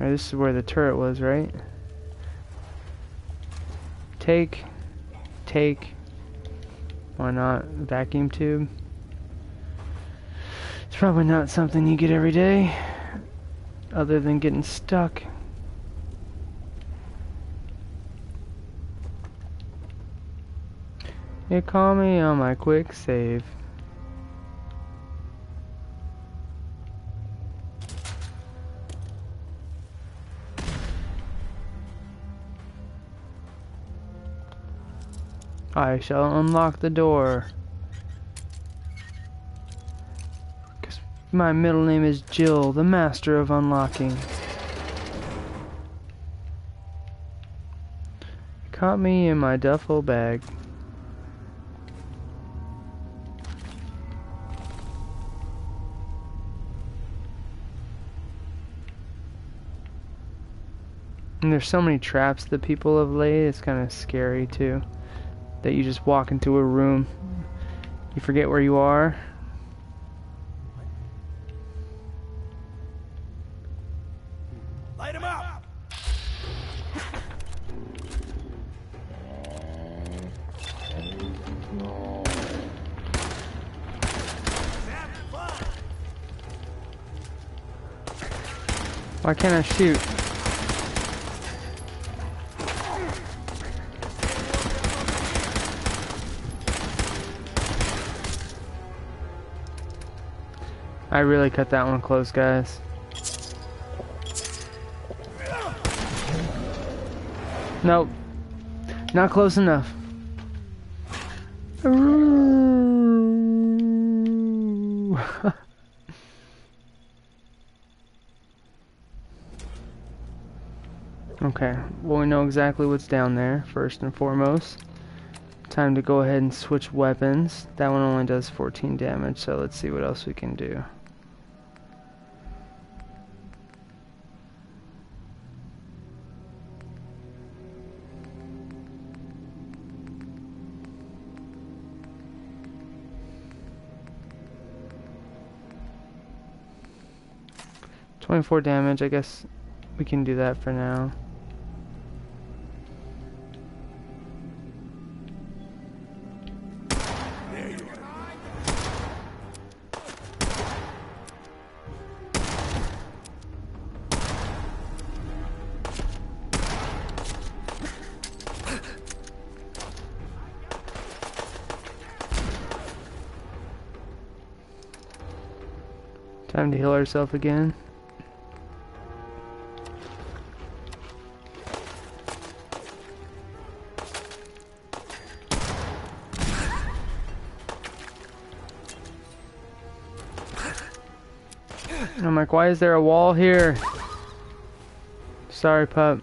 Alright, this is where the turret was, right? Take, take, why not, vacuum tube. Probably not something you get every day, other than getting stuck. You call me on my quick save. I shall unlock the door. My middle name is Jill, the master of unlocking. Caught me in my duffel bag. And there's so many traps that people have laid, it's kind of scary too. That you just walk into a room, you forget where you are. Can't I shoot? I really cut that one close, guys. Nope. Not close enough. Okay, well we know exactly what's down there, first and foremost. Time to go ahead and switch weapons. That one only does 14 damage, so let's see what else we can do. Twenty-four damage. I guess we can do that for now. Time to heal ourselves again. I'm like, why is there a wall here? Sorry, pup.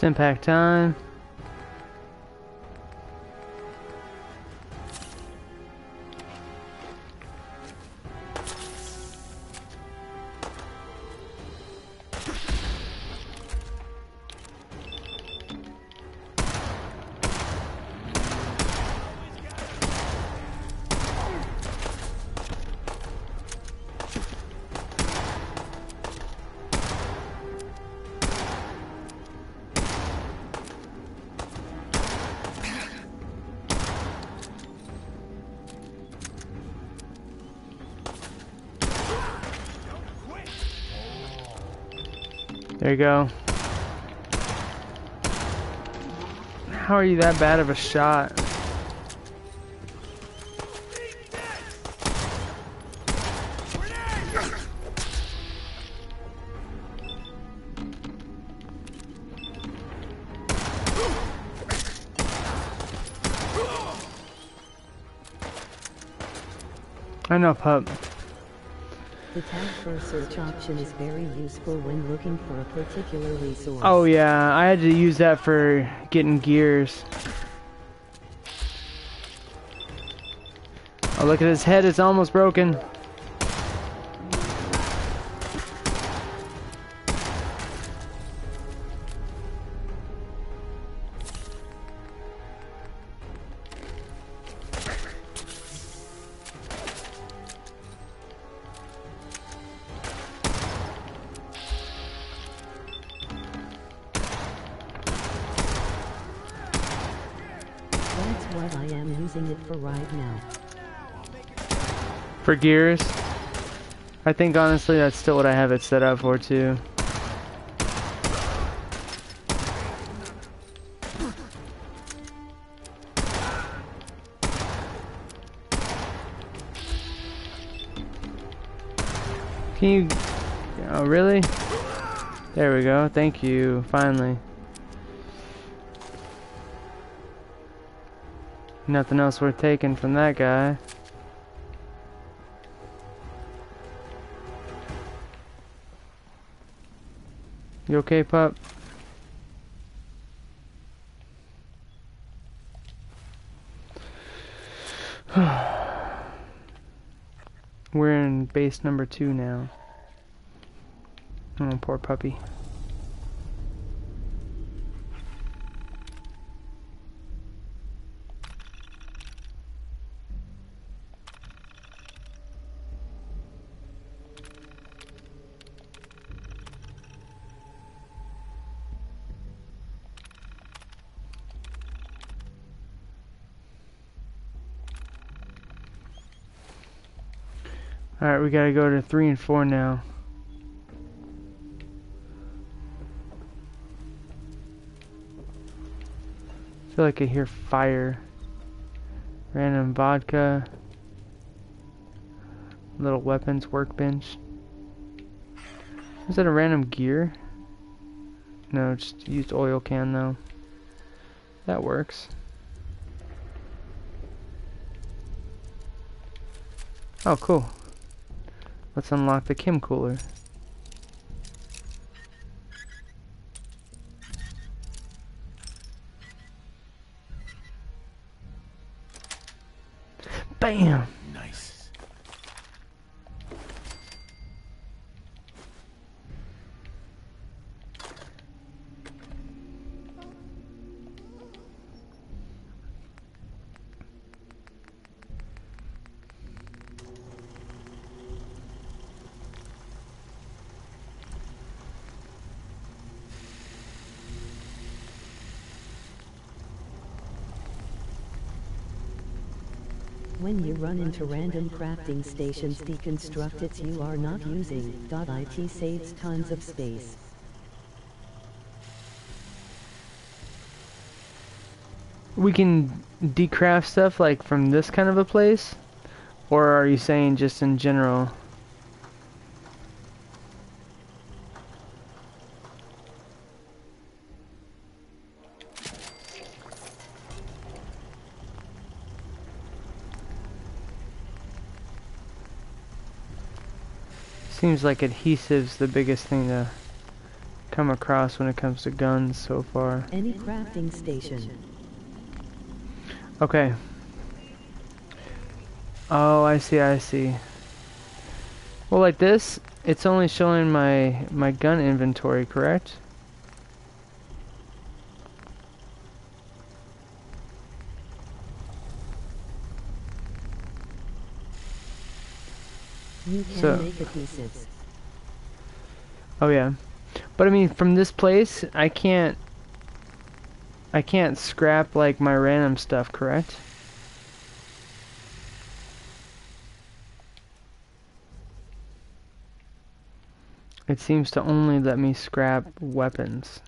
Stimpak time. There you go. How are you that bad of a shot? I know, pup. The tag for search option is very useful when looking for a particular resource. Oh yeah, I had to use that for getting gears. Oh look at his head, it's almost broken. For gears. I think honestly that's still what I have it set up for too. Can you... Oh, really? There we go. Thank you. Finally. Nothing else worth taking from that guy. You okay, pup? We're in base number two now. Oh, poor puppy. Alright, we gotta go to 3 and 4 now. I feel like I hear fire. Random vodka. Little weapons workbench. Is that a random gear? No, just used oil can though. That works. Oh, cool. Let's unlock the Kim cooler. Run into random crafting stations deconstruct it you are not using. .it saves tons of space. We can decraft stuff like from this kind of a place? Or are you saying just in general? Seems like adhesive's the biggest thing to come across when it comes to guns so far. Any crafting station. Okay. Oh, I see, I see. Well, like this, it's only showing my my gun inventory, correct? So- Oh yeah. But I mean, from this place, I can't I can't scrap like my random stuff, correct? It seems to only let me scrap weapons.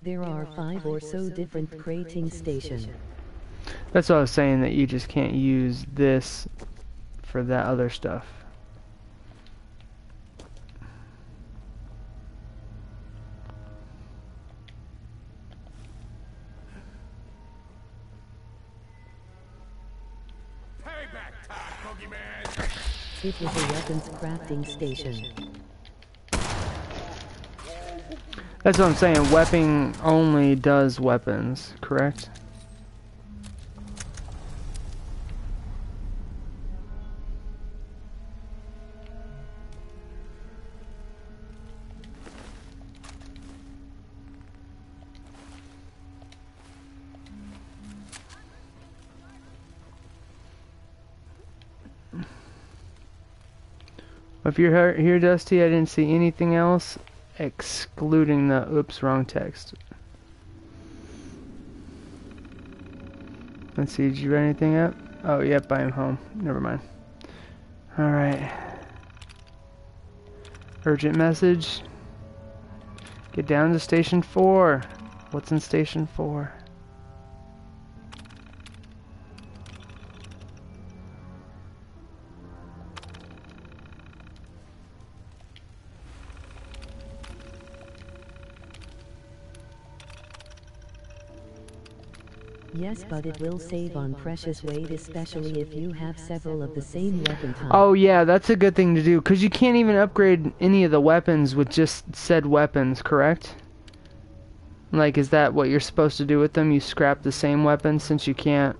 There are five or so different crating stations. That's what I was saying that you just can't use this for that other stuff. It was a weapons crafting station. That's what I'm saying. Weapon only does weapons, correct? If you're here- Dusty, I didn't see anything else excluding the oops, wrong text. Let's see, did you write anything up? Oh, yep, I am home. Never mind. Alright. Urgent message. Get down to station 4. What's in station 4? Yes, but it will save on precious weight, especially if you have several of the same weapon type. Oh yeah, that's a good thing to do because you can't even upgrade any of the weapons with just said weapons, correct? Like, is that what you're supposed to do with them? You scrap the same weapon since you can't,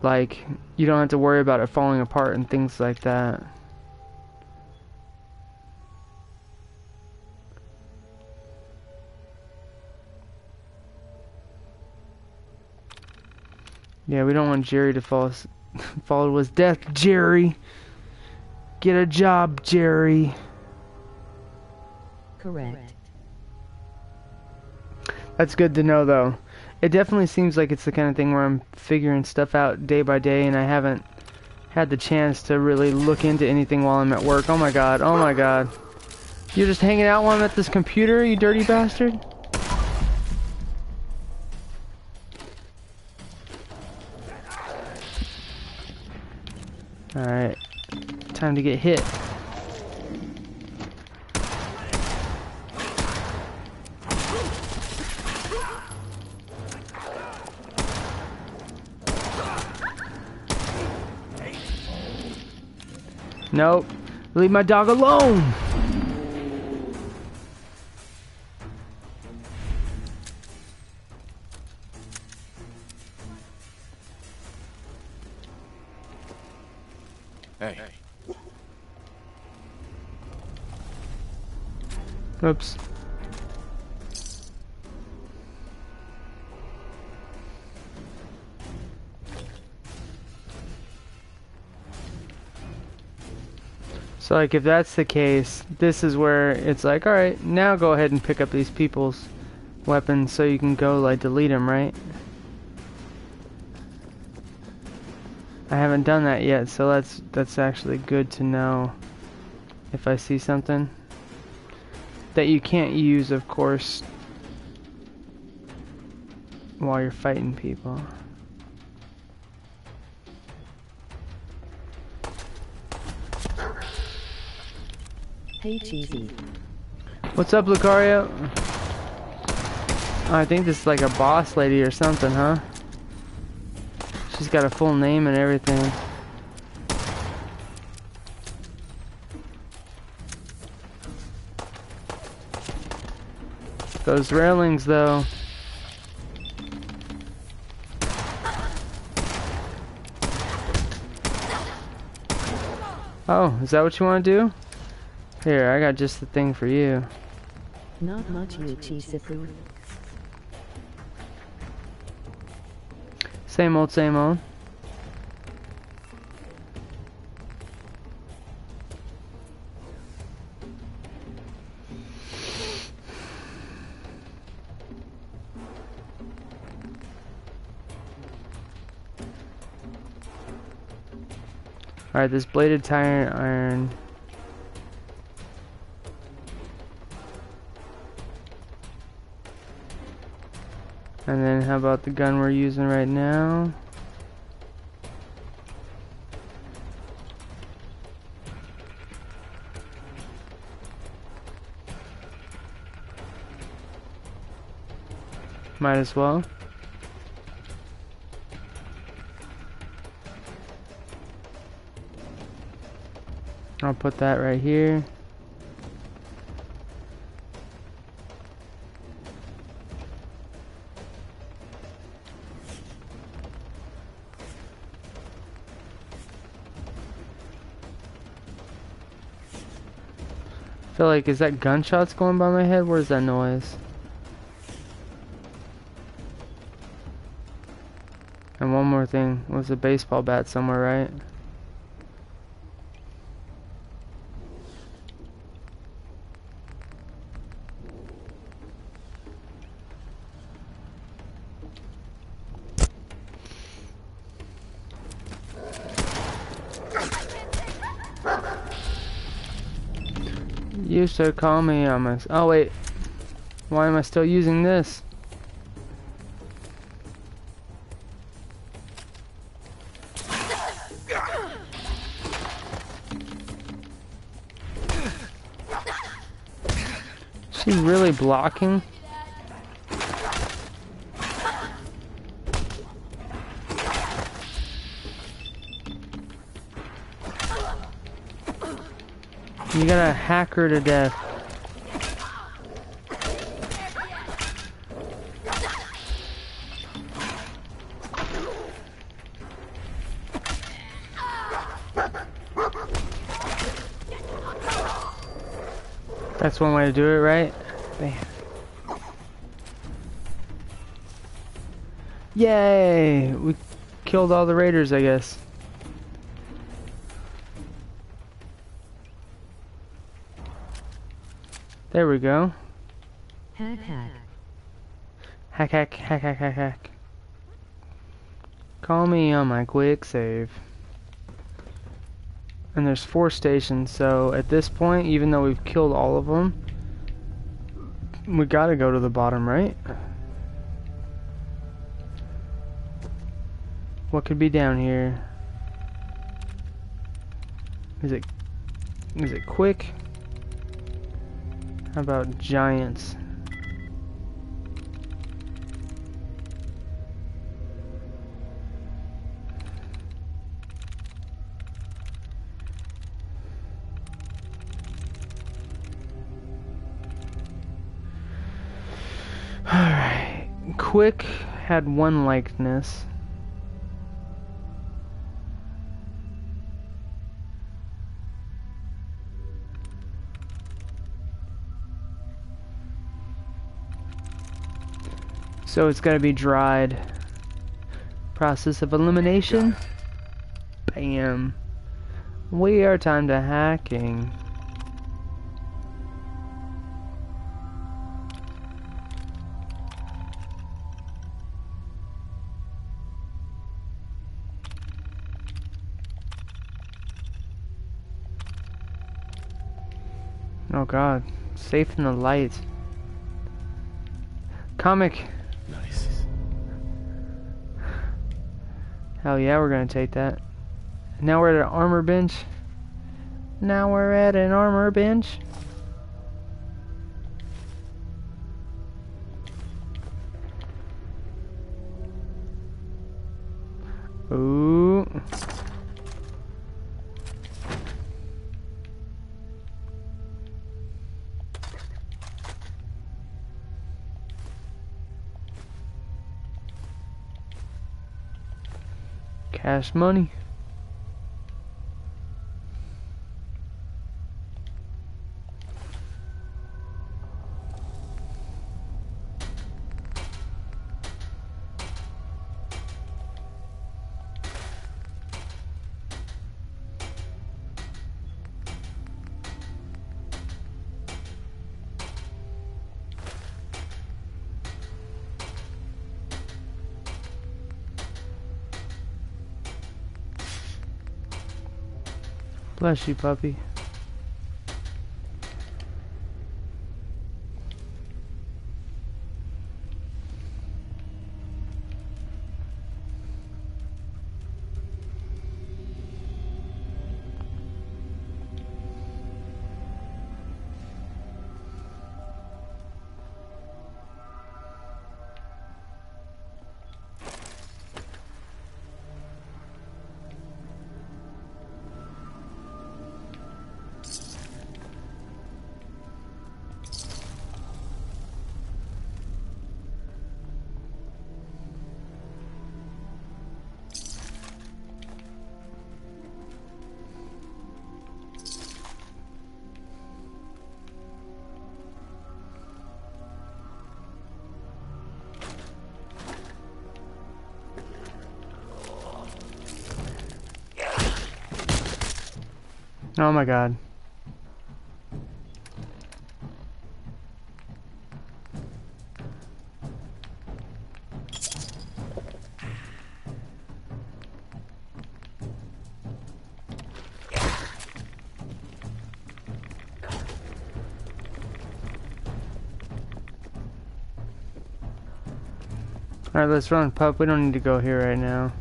like, you don't have to worry about it falling apart and things like that. Yeah, we don't want Jerry to fall to his death. Jerry, get a job, Jerry. Correct. That's good to know, though. It definitely seems like it's the kind of thing where I'm figuring stuff out day by day, and I haven't had the chance to really look into anything while I'm at work. Oh my god, oh my god. You're just hanging out while I'm at this computer, you dirty bastard? Alright. Time to get hit. Nope. Leave my dog alone. Hey. Oops. So like if that's the case, this is where it's like, alright, now go ahead and pick up these people's weapons so you can go like delete them, right? I haven't done that yet, so that's that's actually good to know if I see something that you can't use, of course, while you're fighting people. Hey, Cheesy. What's up, Lucario? I think this is like a boss lady or something, huh? She's got a full name and everything. Those railings, though. Oh, is that what you want to do? Here, I got just the thing for you. Not much. Same old, same old. Alright, this bladed tire iron. And then how about the gun we're using right now? Might as well. I'll put that right here. Like, is that gunshots going by my head? Where's that noise? And one more thing, was a baseball bat somewhere, right? Call me on my... Oh wait, why am I still using this? She really blocking? You gotta hack her to death. That's one way to do it, right? Bam. Yay! We killed all the raiders, I guess. There we go. Hack hack. Hack hack hack hack hack hack. Call me on my quick save. And there's four stations, so at this point, even though we've killed all of them, we gotta go to the bottom, right? What could be down here? Is it is it quick? About giants? Alright. Quick had one likeness. So it's gotta be dried. Process of elimination. Bam. We are time to hacking. Oh god. Safe in the light. Comic. Hell yeah, we're gonna take that. Now we're at an armor bench. Now we're at an armor bench. Cash money. Bless you, puppy. Oh my god. Alright, let's run, pup. We don't need to go here right now.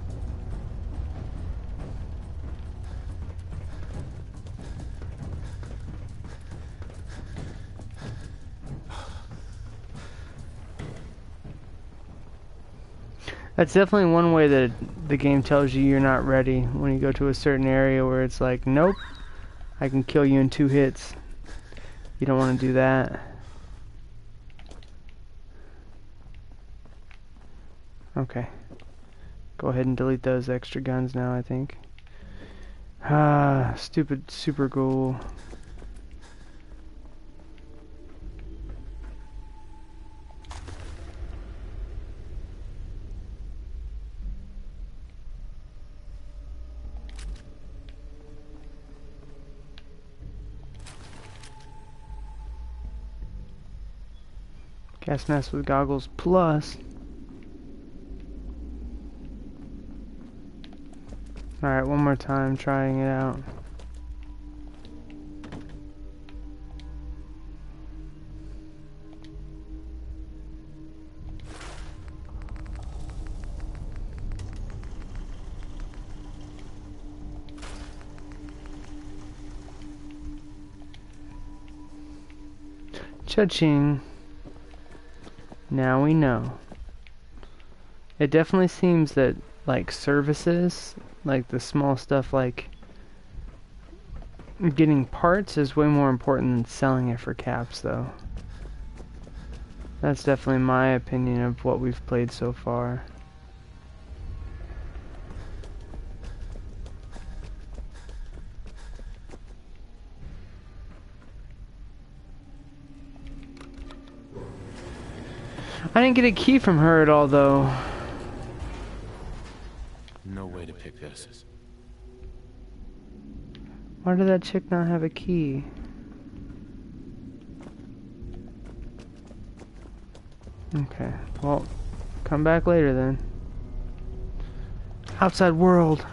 That's definitely one way that the game tells you you're not ready when you go to a certain area where it's like, nope, I can kill you in two hits. You don't want to do that. Okay. Go ahead and delete those extra guns now, I think. Ah, stupid super ghoul. Gas mask with goggles plus. Alright, one more time trying it out. Cha-ching. Now we know. It definitely seems that, like, services, like the small stuff like getting parts is way more important than selling it for caps, though. That's definitely my opinion of what we've played so far. I didn't get a key from her at all, though. No way to pick this. Why did that chick not have a key? Okay, well, come back later then. Outside world.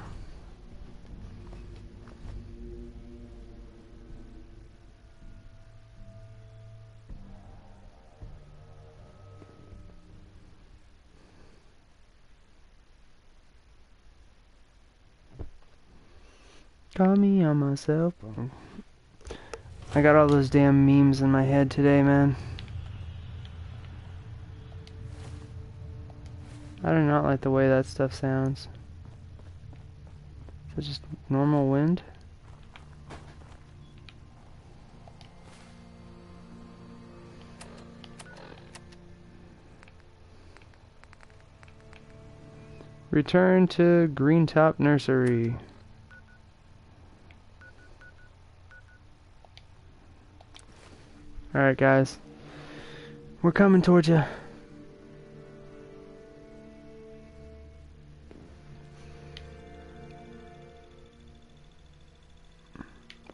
Call me on my cell phone. I got all those damn memes in my head today, man. I do not like the way that stuff sounds. Is it just normal wind? Return to Greentop Nursery. Alright, guys. We're coming towards you.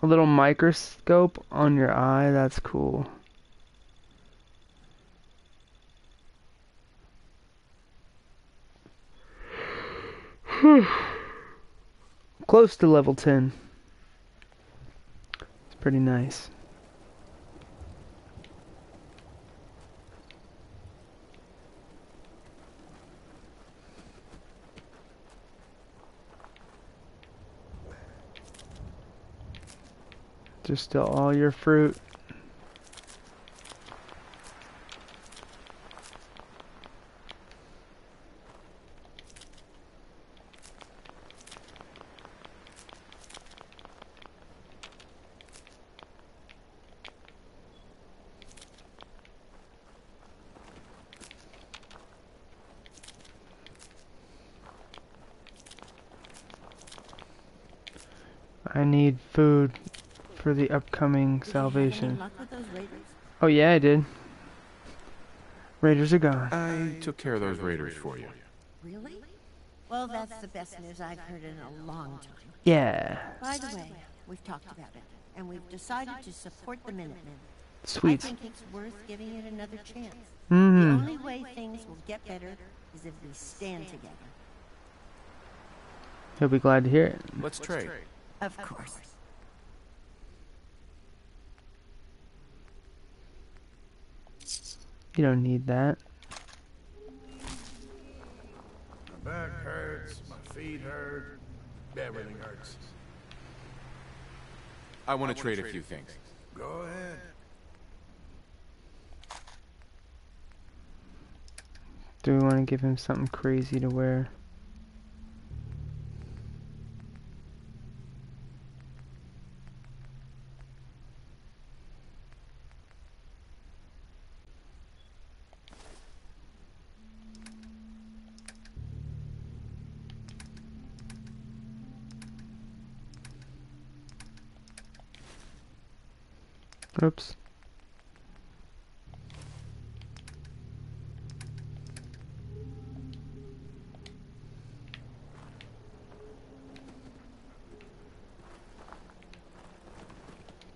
A little microscope on your eye, that's cool. Close to level 10. It's pretty nice. Just still all your fruit. I need food for the upcoming salvation. Oh yeah, I did. Raiders are gone. I took care of those raiders for you. Really? Well, that's the best news I've heard in a long time. Yeah. By the way, we've talked about it, and we've decided to support the Minutemen. Sweet. I think it's worth giving it another chance. Mm -hmm. The only way things will get better is if we stand together. He'll be glad to hear it. Let's trade. Of course. You don't need that. My back hurts, my feet hurt, everything hurts. I want to trade a few things. Go ahead. Do we want to give him something crazy to wear? Oops.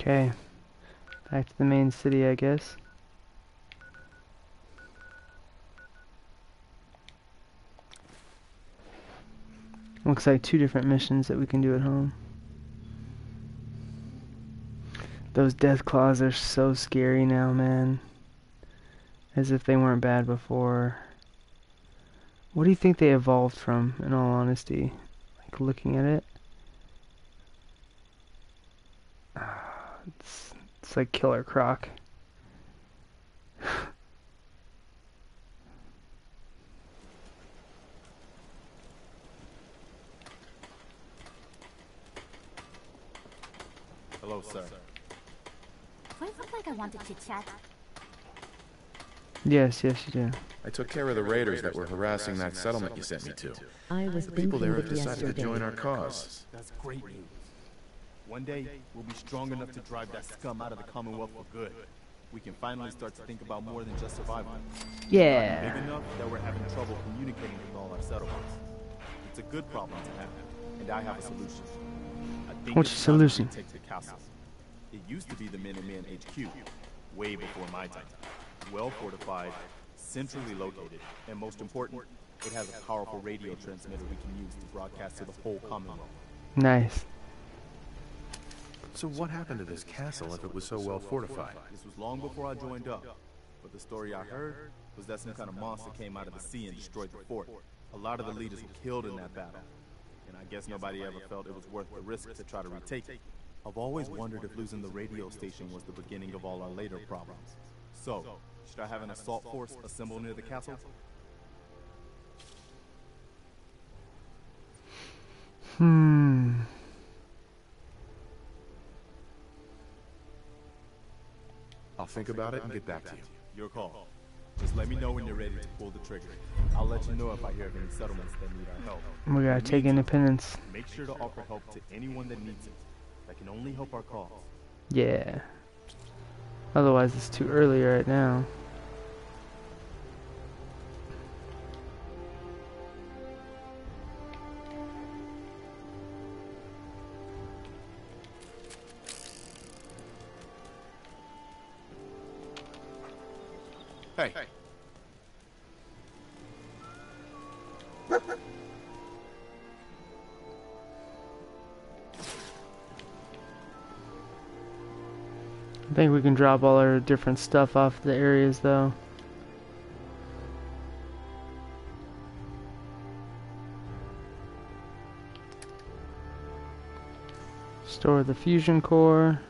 Okay. Back to the main city, I guess. Looks like two different missions that we can do at home. Those death claws are so scary now, man. As if they weren't bad before. What do you think they evolved from, in all honesty? Like, looking at it? It's, it's like Killer Croc. Hello, sir. Do I look like I to chat? Yes, yes, you do. I took care of the raiders that were harassing that settlement you sent me to. I was The people there of have decided to join our cause. That's great news. One day, we'll be strong enough to drive that scum out of the Commonwealth for good. We can finally start to think about more than just survival. Yeah. Big enough that we're having trouble communicating with all our settlements. It's a good problem to have, and I have a solution. I think What's it's your time to solution? retake the castle. It used to be the Minutemen HQ, way before my time. Well fortified, centrally located, and most important, it has a powerful radio transmitter we can use to broadcast to the whole Commonwealth. Nice. So what happened to this castle if it was so well fortified? This was long before I joined up, but the story I heard was that some kind of monster came out of the sea and destroyed the fort. A lot of the leaders were killed in that battle, and I guess nobody ever felt it was worth the risk to try to retake it. I've always wondered if losing the radio station was the beginning of all our later problems. So, should I have an assault force assemble near the castle? Hmm. I'll think about it and get back to you. Your call. Just let me know when you're ready to pull the trigger. I'll let you know if I hear of any settlements that need our help. We gotta take Independence. Make sure to offer help to anyone that needs it. That can only help our cause. Yeah. Otherwise, it's too early right now. Hey. I think we can drop all our different stuff off the areas though. Store the fusion core.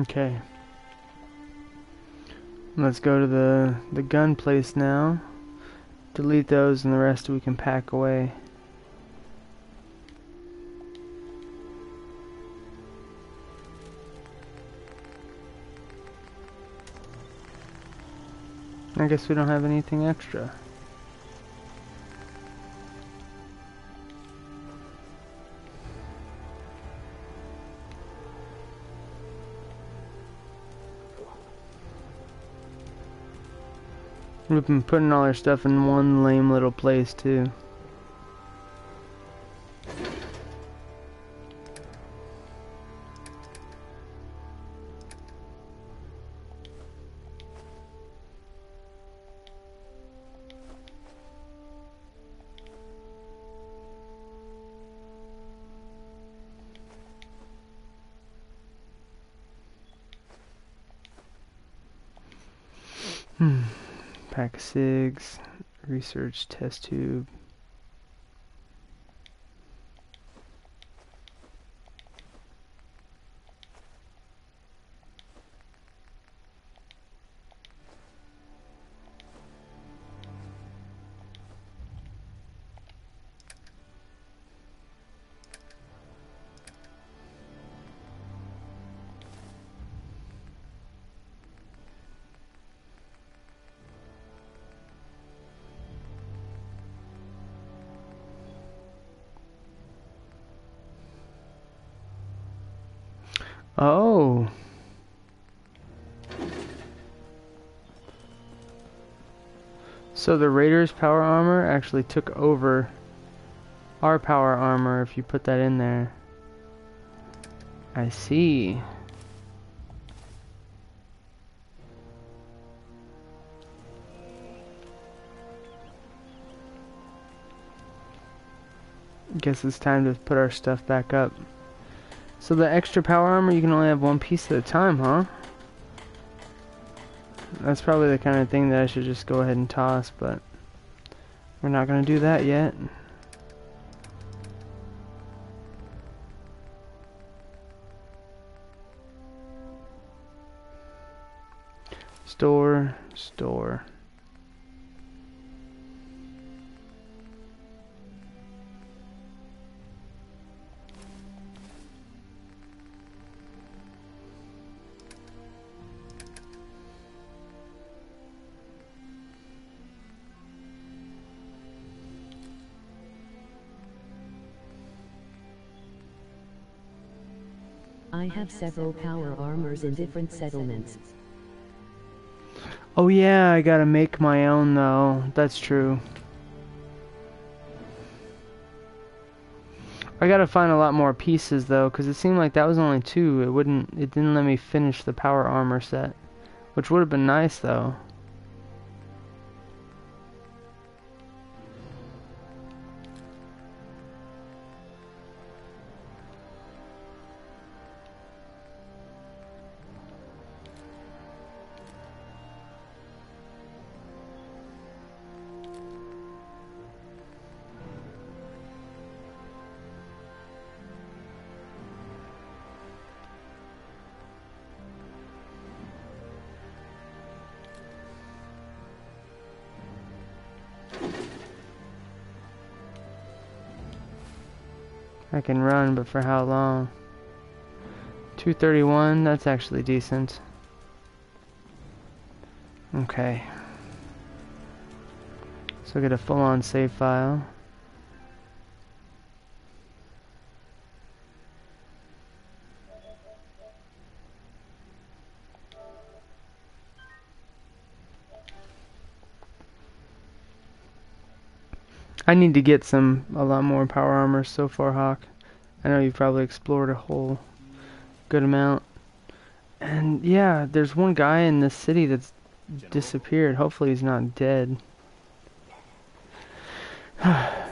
Okay. Let's go to the, the gun place now. Delete those and the rest we can pack away. I guess we don't have anything extra. Been putting all our stuff in one lame little place too. Cigs, research test tube. So the Raiders power armor actually took over our power armor if you put that in there. I see. Guess it's time to put our stuff back up. So the extra power armor, you can only have one piece at a time, huh? That's probably the kind of thing that I should just go ahead and toss, but we're not going to do that yet. Store, store. I have several power armors in different settlements. Oh yeah, I gotta make my own though. That's true. I gotta find a lot more pieces though, because it seemed like that was only two. It wouldn't, it didn't let me finish the power armor set, which would have been nice though. Can run, but for how long? 231, that's actually decent. Okay. So get a full-on save file. I need to get some a lot more power armor so far, Hawk. I know you've probably explored a whole good amount. And yeah, there's one guy in this city that's disappeared. Hopefully he's not dead.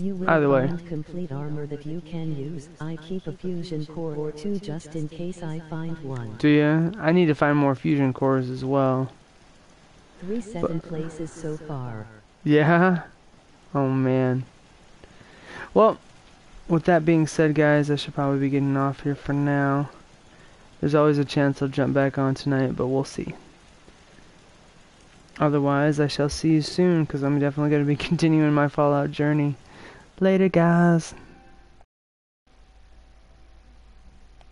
You will Either way. find complete armor that you can use. I keep a fusion core or two just in case I find one. Do ya? I need to find more fusion cores as well. Three seven places so far. Yeah? Oh man. Well, with that being said, guys, I should probably be getting off here for now. There's always a chance I'll jump back on tonight, but we'll see. Otherwise, I shall see you soon, because I'm definitely going to be continuing my Fallout journey. Later, guys.